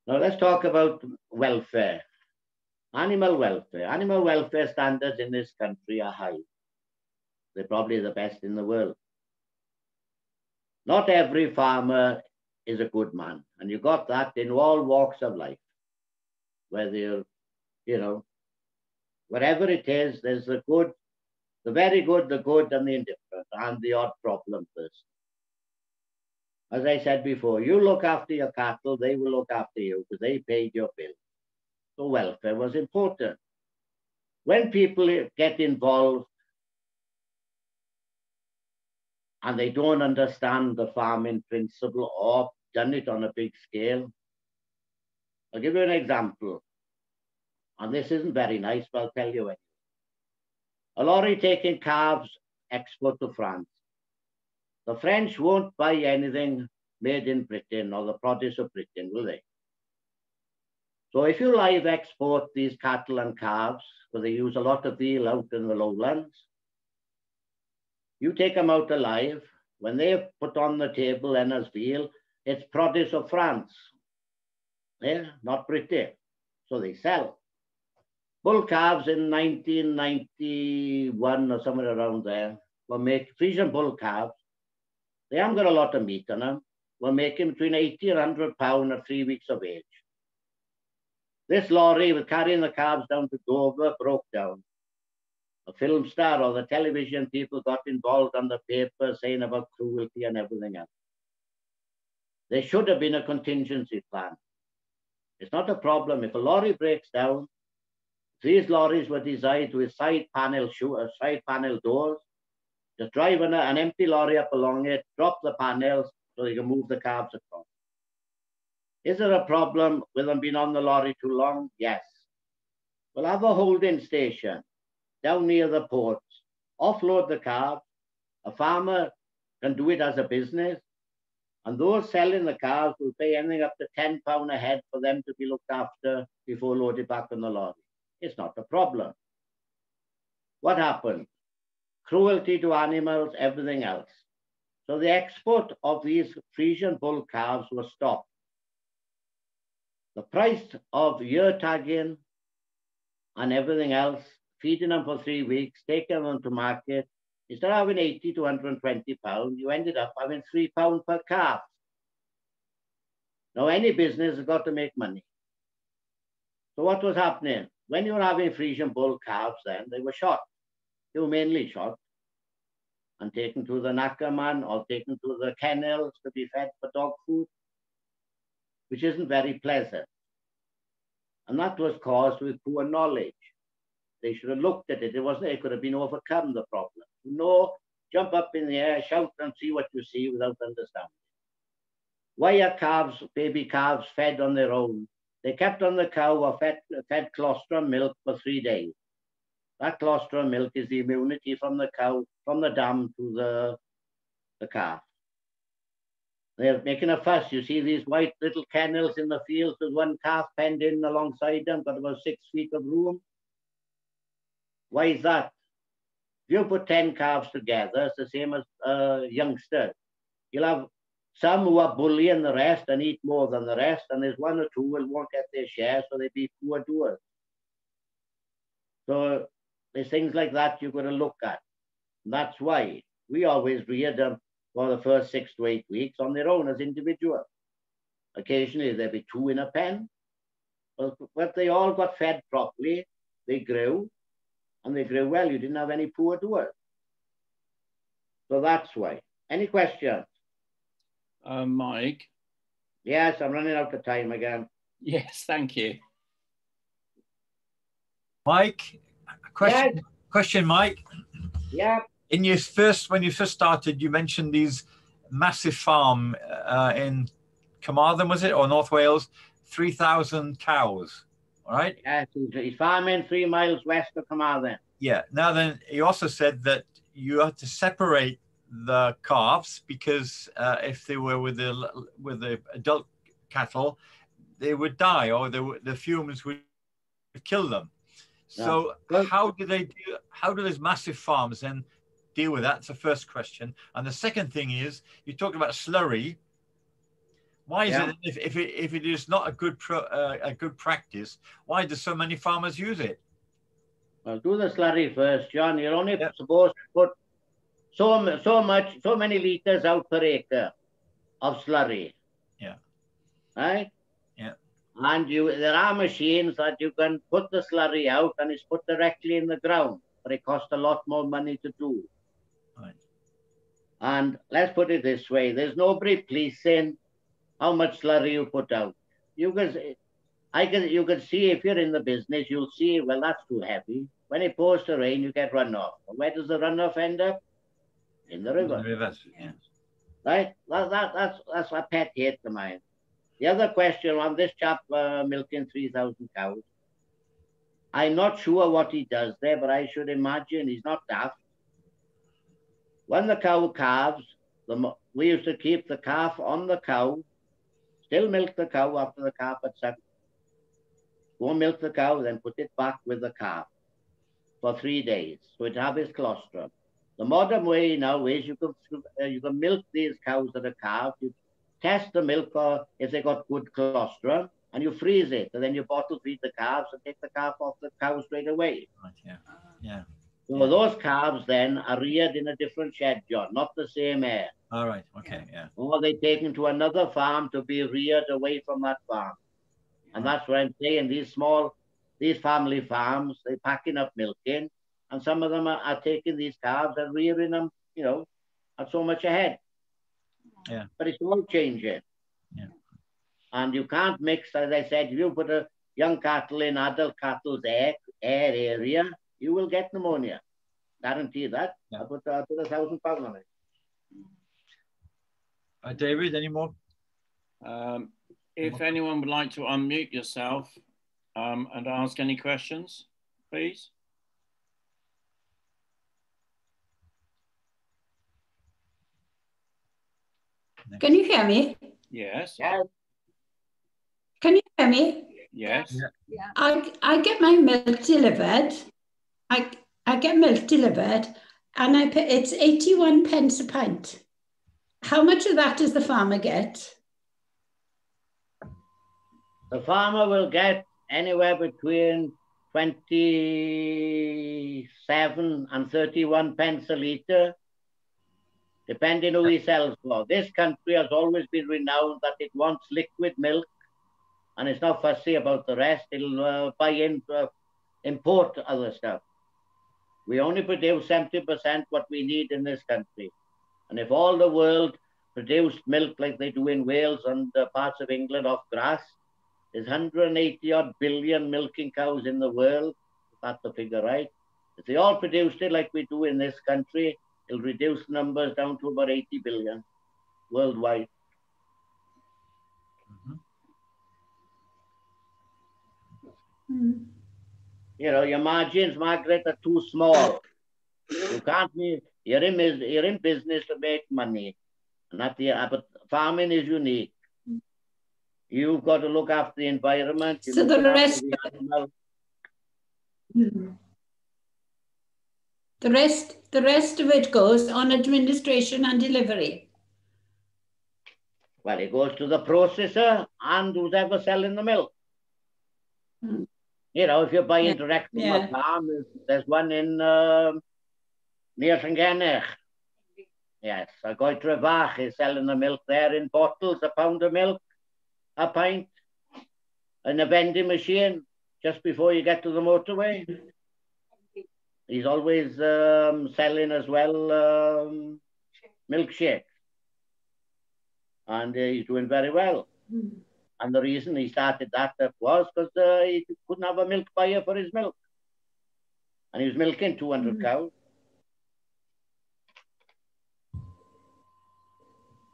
Speaker 2: Now let's talk about welfare. Animal welfare. Animal welfare standards in this country are high. They're probably the best in the world. Not every farmer is a good man. And you got that in all walks of life. Whether you're, you know, whatever it is, there's the good, the very good, the good, and the indifferent, and the odd problem person. As I said before, you look after your cattle, they will look after you because they paid your bill. So welfare was important. When people get involved and they don't understand the farming principle or done it on a big scale, I'll give you an example. And this isn't very nice, but I'll tell you anyway. A lorry taking calves export to France. The French won't buy anything made in Britain or the produce of Britain, will they? So if you live export these cattle and calves, because they use a lot of veal out in the lowlands, you take them out alive, when they're put on the table and as veal, it's produce of France, yeah, not Britain. So they sell. Bull calves in 1991 or somewhere around there were make Friesian bull calves. They haven't got a lot of meat on them. We're making between 80 and 100 pounds at three weeks of age. This lorry was carrying the calves down to Dover, broke down. A film star or the television people got involved on the paper saying about cruelty and everything else. There should have been a contingency plan. It's not a problem. If a lorry breaks down, these lorries were designed with side panel uh, side panel doors. Just drive an, empty lorry up along it, drop the panels so you can move the calves across. Is there a problem with them being on the lorry too long? Yes. We'll have a holding station down near the ports. Offload the calves. A farmer can do it as a business. And those selling the calves will pay anything up to 10 pound a head for them to be looked after before loaded back on the lorry. It's not a problem. What happened? Cruelty to animals, everything else. So the export of these Friesian bull calves was stopped. The price of year tagging and everything else, feeding them for three weeks, taking them to market, instead of having 80 to 120 pounds, you ended up having three pounds per calf. Now, any business has got to make money. So what was happening? When you were having Friesian bull calves then, they were shot. Mainly shot and taken to the Knackerman or taken to the kennels to be fed for dog food, which isn't very pleasant. And that was caused with poor knowledge. They should have looked at it. It wasn't, it could have been overcome the problem. No, jump up in the air, shout and see what you see without understanding. Why are calves, baby calves, fed on their own? They kept on the cow or fed, fed colostrum milk for three days. That colostrum milk is the immunity from the cow, from the dam to the, the calf. They're making a fuss. You see these white little kennels in the fields with one calf penned in alongside them, got about six feet of room. Why is that? If you put 10 calves together, it's the same as uh, youngsters. You'll have some who are bullying the rest and eat more than the rest, and there's one or two who won't get their share, so they be poor doers. So there's things like that you've got to look at. And that's why we always rear them for the first six to eight weeks on their own as individuals. Occasionally there'd be two in a pen, but, but they all got fed properly, they grew, and they grew well. You didn't have any poor doers. So that's why. Any questions?
Speaker 1: Uh, Mike.
Speaker 2: Yes, I'm running out of time again.
Speaker 1: Yes, thank you.
Speaker 3: Mike, question, yes. question, Mike.
Speaker 2: Yeah.
Speaker 3: In your first, when you first started, you mentioned these massive farm uh, in Carmarthen, was it, or North Wales, 3,000 cows, all right?
Speaker 2: Yes, he's farming three miles west of Carmarthen.
Speaker 3: Yeah. Now then, you also said that you had to separate the calves because uh, if they were with the with the adult cattle, they would die or the the fumes would kill them. So yeah. how do they do? How do those massive farms then deal with that? That's the first question. And the second thing is you talk about slurry. Why is yeah. it if, if it if it is not a good pro, uh, a good practice? Why do so many farmers use it?
Speaker 2: Well, do the slurry first, John. You're only supposed to put so, so much, so many liters out per acre of slurry.
Speaker 3: Yeah.
Speaker 2: Right?
Speaker 3: Yeah.
Speaker 2: And you, there are machines that you can put the slurry out and it's put directly in the ground, but it costs a lot more money to do.
Speaker 3: Right.
Speaker 2: And let's put it this way: there's nobody policing how much slurry you put out. You can, I can, you can see if you're in the business, you'll see. Well, that's too heavy. When it pours to rain, you get runoff. Where does the runoff end up? In the river.
Speaker 3: The rivers,
Speaker 2: yes. Right? That, that, that's, that's a pet hate of mine. The other question on this chap uh, milking 3,000 cows, I'm not sure what he does there, but I should imagine he's not daft. When the cow calves, the, we used to keep the calf on the cow, still milk the cow after the calf had sucked. Go milk the cow, then put it back with the calf for three days. So it have his colostrum. The modern way now is you can uh, you can milk these cows that are calved. You test the milk for if they got good colostrum, and you freeze it, and then you bottle feed the calves and take the calf off the cow straight away.
Speaker 3: Right, yeah, yeah.
Speaker 2: So yeah. those calves then are reared in a different shed, John, not the same air.
Speaker 3: All right, okay, yeah.
Speaker 2: Or they taken to another farm to be reared away from that farm. And that's what I'm saying. These small, these family farms, they're packing up milk in, and some of them are, are taking these calves and rearing them, you know, at so much ahead.
Speaker 3: Yeah.
Speaker 2: But it's all changing.
Speaker 3: Yeah.
Speaker 2: And you can't mix, as I said, if you put a young cattle in adult cattle's air, air area, you will get pneumonia. Guarantee that. Yeah. I put, I put a thousand pounds on it.
Speaker 3: Uh, David, any more?
Speaker 1: Um, if anyone would like to unmute yourself um, and ask any questions, please.
Speaker 4: Can you hear me?
Speaker 1: Yes.
Speaker 2: Yes.
Speaker 4: Can you hear me?
Speaker 1: Yes.
Speaker 4: Yeah. I, I get my milk delivered. I, I get milk delivered and I pay, it's 81 pence a pint. How much of that does the farmer get?
Speaker 2: The farmer will get anywhere between 27 and 31 pence a litre, depending who he sells for. This country has always been renowned that it wants liquid milk and it's not fussy about the rest. It'll uh, buy in, uh, import other stuff. We only produce 70% what we need in this country. And if all the world produced milk like they do in Wales and uh, parts of England off grass, there's 180 odd billion milking cows in the world. That's the figure, right? If they all produced it like we do in this country, it'll reduce numbers down to about 80 billion worldwide. Mm. You know, your margins, Margaret, are too small. You can't be, you're in, you're in business to make money. Not the, but farming is unique. You've got to look after the environment.
Speaker 4: So the rest, the, hmm. The rest, the rest of it goes on administration and delivery.
Speaker 2: Well, it goes to the processor and who's ever selling the milk. Mm. You know, if you're buying yeah. direct from yeah. a farm, there's, one in um, near Llangennech. Yes, a guy Trevach is selling the milk there in bottles, a pound of milk a pint in a vending machine just before you get to the motorway. He's always um, selling as well um, milkshake. And uh, he's doing very well. Mm. And the reason he started that was because uh, he couldn't have a milk buyer for his milk. And he was milking 200 mm. cows.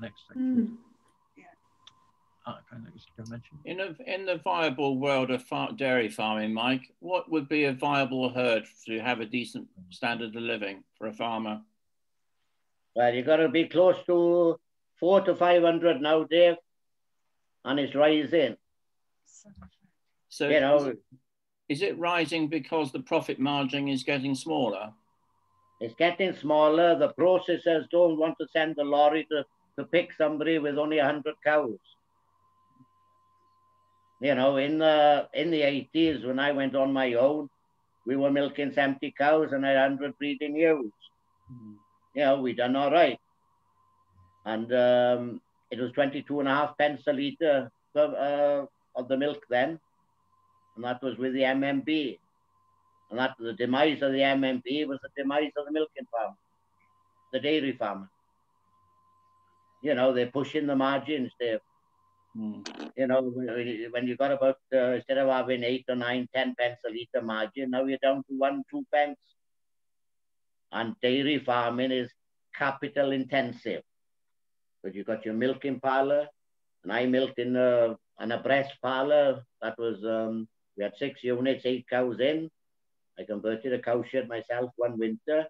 Speaker 3: Next section. Mm. Ah,
Speaker 1: in a, in the viable world of far, dairy farming, Mike, what would be a viable herd to have a decent standard of living for a farmer?
Speaker 2: Well, you've got to be close to four to 500 now, Dave, and it's rising.
Speaker 1: So, you know, is it rising because the profit margin is getting smaller?
Speaker 2: It's getting smaller. The processors don't want to send the lorry to, to pick somebody with only 100 cows you know, in the in the 80s when I went on my own, we were milking 70 cows and had 100 breeding ewes. Mm-hmm. You know, we done all right. And um, it was 22 and a half pence a litre of, uh, of the milk then. And that was with the MMB. And that the demise of the MMB was the demise of the milking farm, the dairy farmer. You know, they're pushing the margins. They're Mm. You know, when you got about, uh, instead of having eight or nine, ten pence a litre margin, now you're down to one, two pence. And dairy farming is capital intensive. But you got your milking parlour, and I milked in a, in a breast parlour. That was, um, we had six units, eight cows in. I converted a cow shed myself one winter.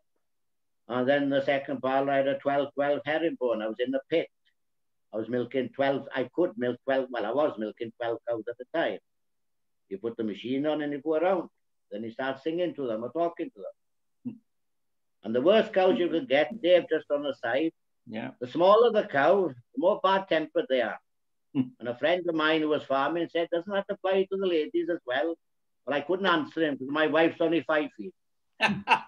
Speaker 2: And then the second parlour, I had a 12, 12 herringbone. I was in the pit. I was milking 12, I could milk 12, well, I was milking 12 cows at the time. You put the machine on and you go around. Then you start singing to them or talking to them. And the worst cows you could get, they're just on the side.
Speaker 1: Yeah.
Speaker 2: The smaller the cow, the more bad tempered they are. And a friend of mine who was farming said, doesn't that apply to the ladies as well? But I couldn't answer him because my wife's only five feet. I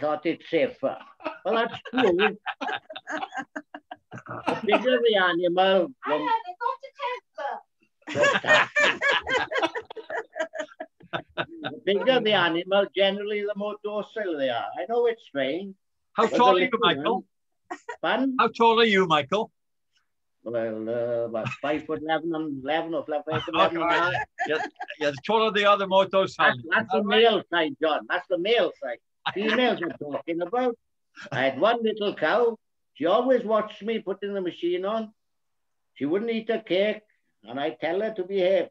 Speaker 2: thought it's safer. Well, that's true. the bigger the animal, the, the bigger the animal, generally the more docile they are. I know it's strange.
Speaker 3: How tall are you, Michael?
Speaker 2: Pardon?
Speaker 3: How tall are you, Michael?
Speaker 2: Well, uh, about five foot eleven and eleven or five foot
Speaker 3: Oh,
Speaker 2: eleven and a half.
Speaker 3: right. yeah, yeah, the taller the other, more docile.
Speaker 2: That's, that's the male side, John. That's the male side. Females I'm talking about. I had one little cow. She always watched me putting the machine on. She wouldn't eat a cake, and I tell her to behave.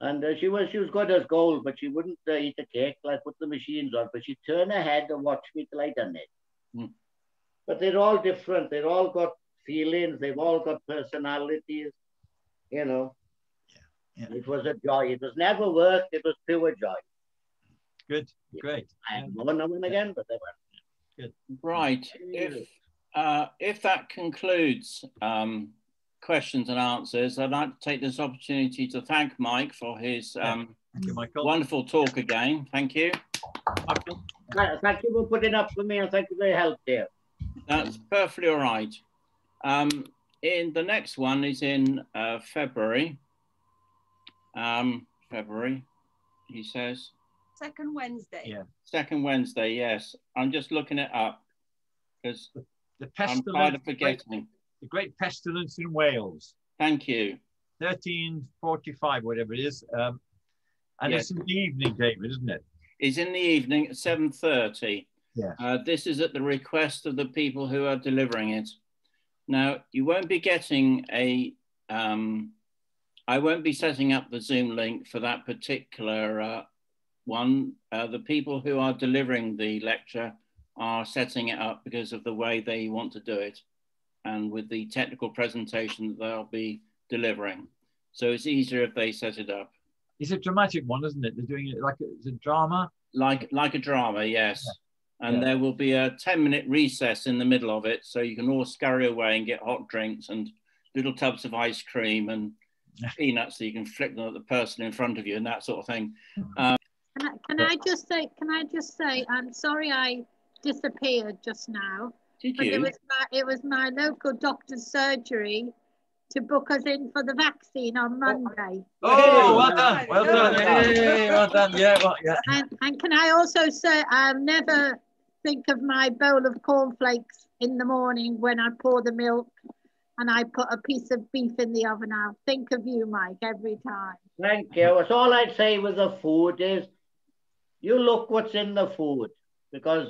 Speaker 2: And uh, she was she was good as gold, but she wouldn't uh, eat a cake till I put the machines on. But she'd turn her head and watch me till I done it.
Speaker 1: Hmm.
Speaker 2: But they're all different. They've all got feelings. They've all got personalities. You know.
Speaker 3: Yeah.
Speaker 2: It was a joy. It was never work. It was pure joy.
Speaker 3: Good, great.
Speaker 2: I have one now and again, but they were. Good.
Speaker 1: Right. If uh, if that concludes um, questions and answers, I'd like to take this opportunity to thank Mike for his um,
Speaker 3: Thank you, Michael.
Speaker 1: wonderful talk again. Thank you.
Speaker 2: Thank you for putting up with me and thank you for your help there.
Speaker 1: That's perfectly all right. Um, in the next one is in uh, February. Um, February, he says.
Speaker 5: Second Wednesday.
Speaker 3: Yeah.
Speaker 1: Second Wednesday, yes. I'm just looking it up because
Speaker 3: The pestilence, the great, the great pestilence in Wales,
Speaker 1: Thank you.
Speaker 3: 1345, whatever it is. Um, and
Speaker 1: Yes.
Speaker 3: it's in the evening, David, isn't it? it?
Speaker 1: Is in the evening at 7.30.
Speaker 3: Yes.
Speaker 1: Uh, this is at the request of the people who are delivering it. Now, you won't be getting a, um, I won't be setting up the Zoom link for that particular uh, one. Uh, the people who are delivering the lecture are setting it up because of the way they want to do it and with the technical presentation that they'll be delivering. So it's easier if they set it up.
Speaker 3: It's a dramatic one, isn't it? They're doing it like a, it's a drama.
Speaker 1: like like a drama yes and
Speaker 3: Yeah.
Speaker 1: there will be a 10 minute recess in the middle of it so you can all scurry away and get hot drinks and little tubs of ice cream and peanuts so you can flick them at the person in front of you and that sort of thing hmm.
Speaker 4: uh, Can I, can I just say, can I just say, I'm sorry I disappeared just now,
Speaker 1: did
Speaker 4: but it
Speaker 1: you
Speaker 4: was my, it was my local doctor's surgery to book us in for the vaccine on oh. Monday.
Speaker 3: Oh, well done. Well
Speaker 5: Well
Speaker 3: done.
Speaker 5: done.
Speaker 3: Hey, well done. Yeah, well, yeah.
Speaker 4: And, and can I also say, I'll never think of my bowl of cornflakes in the morning when I pour the milk and I put a piece of beef in the oven. I'll think of you, Mike, every time.
Speaker 2: Thank you. That's all I'd say with the food is you look what's in the food because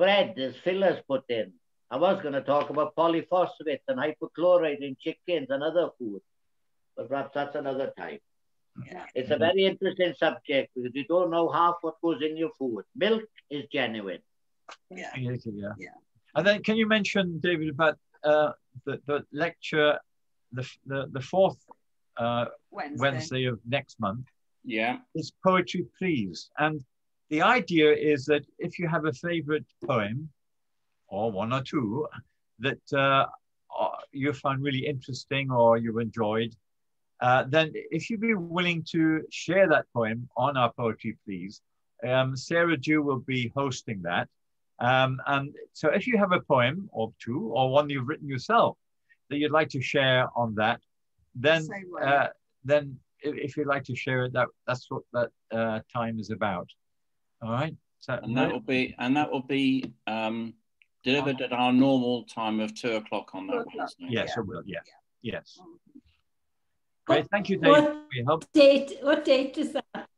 Speaker 2: bread is fillers put in. I was going to talk about polyphosphate and hypochlorite in chickens and other food, but perhaps that's another time.
Speaker 5: Yeah.
Speaker 2: It's a very interesting subject because you don't know half what goes in your food. Milk is genuine.
Speaker 5: Yeah.
Speaker 3: Yeah, yeah.
Speaker 5: Yeah.
Speaker 3: And then can you mention, David, about uh, the, the lecture, the, the, the fourth uh,
Speaker 5: Wednesday.
Speaker 3: Wednesday of next month
Speaker 1: yeah
Speaker 3: is Poetry Please. And the idea is that if you have a favorite poem or one or two that uh, you found really interesting or you've enjoyed, uh, then if you'd be willing to share that poem on our Poetry Please, um, Sarah Jew will be hosting that. Um, and so if you have a poem or two or one you've written yourself that you'd like to share on that, then uh, then if, if you'd like to share it, that that's what that uh, time is about. All right. So
Speaker 1: and that will be and that will be um, delivered at our normal time of two o'clock on that. Wednesday.
Speaker 3: yes,
Speaker 5: Yeah.
Speaker 3: it will. Yes. Yes.
Speaker 5: Mm.
Speaker 3: Great. Thank you,
Speaker 4: What-
Speaker 3: David, for your help.
Speaker 4: Date, what date is that?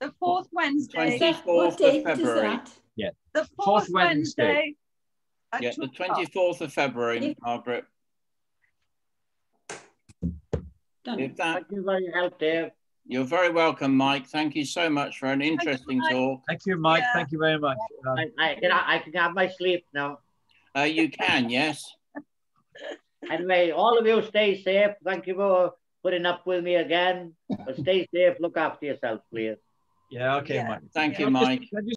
Speaker 5: The fourth Wednesday.
Speaker 1: Twenty-
Speaker 4: Is that- What
Speaker 1: 24th of
Speaker 4: date is
Speaker 1: February.
Speaker 4: that?
Speaker 5: The
Speaker 3: Fourth
Speaker 5: fourth
Speaker 3: Wednesday.
Speaker 5: Wednesday. at
Speaker 1: Yeah, the 24th of February,
Speaker 4: Yeah.
Speaker 1: Margaret.
Speaker 4: Done.
Speaker 1: If that,
Speaker 2: Thank you for your help there.
Speaker 1: You're very welcome, Mike. Thank you so much for an interesting
Speaker 5: Mike.
Speaker 1: talk.
Speaker 3: Thank you, Mike.
Speaker 5: Yeah.
Speaker 3: Thank you very much. Um,
Speaker 2: I, I, can, I can have my sleep now.
Speaker 1: Uh, you can, yes.
Speaker 2: And may all of you stay safe. Thank you for putting up with me again. But stay safe. Look after yourself, please.
Speaker 3: yeah. Okay,
Speaker 5: Yeah.
Speaker 3: Mike.
Speaker 1: Thank
Speaker 5: Yeah.
Speaker 1: you, Mike.
Speaker 3: Can I just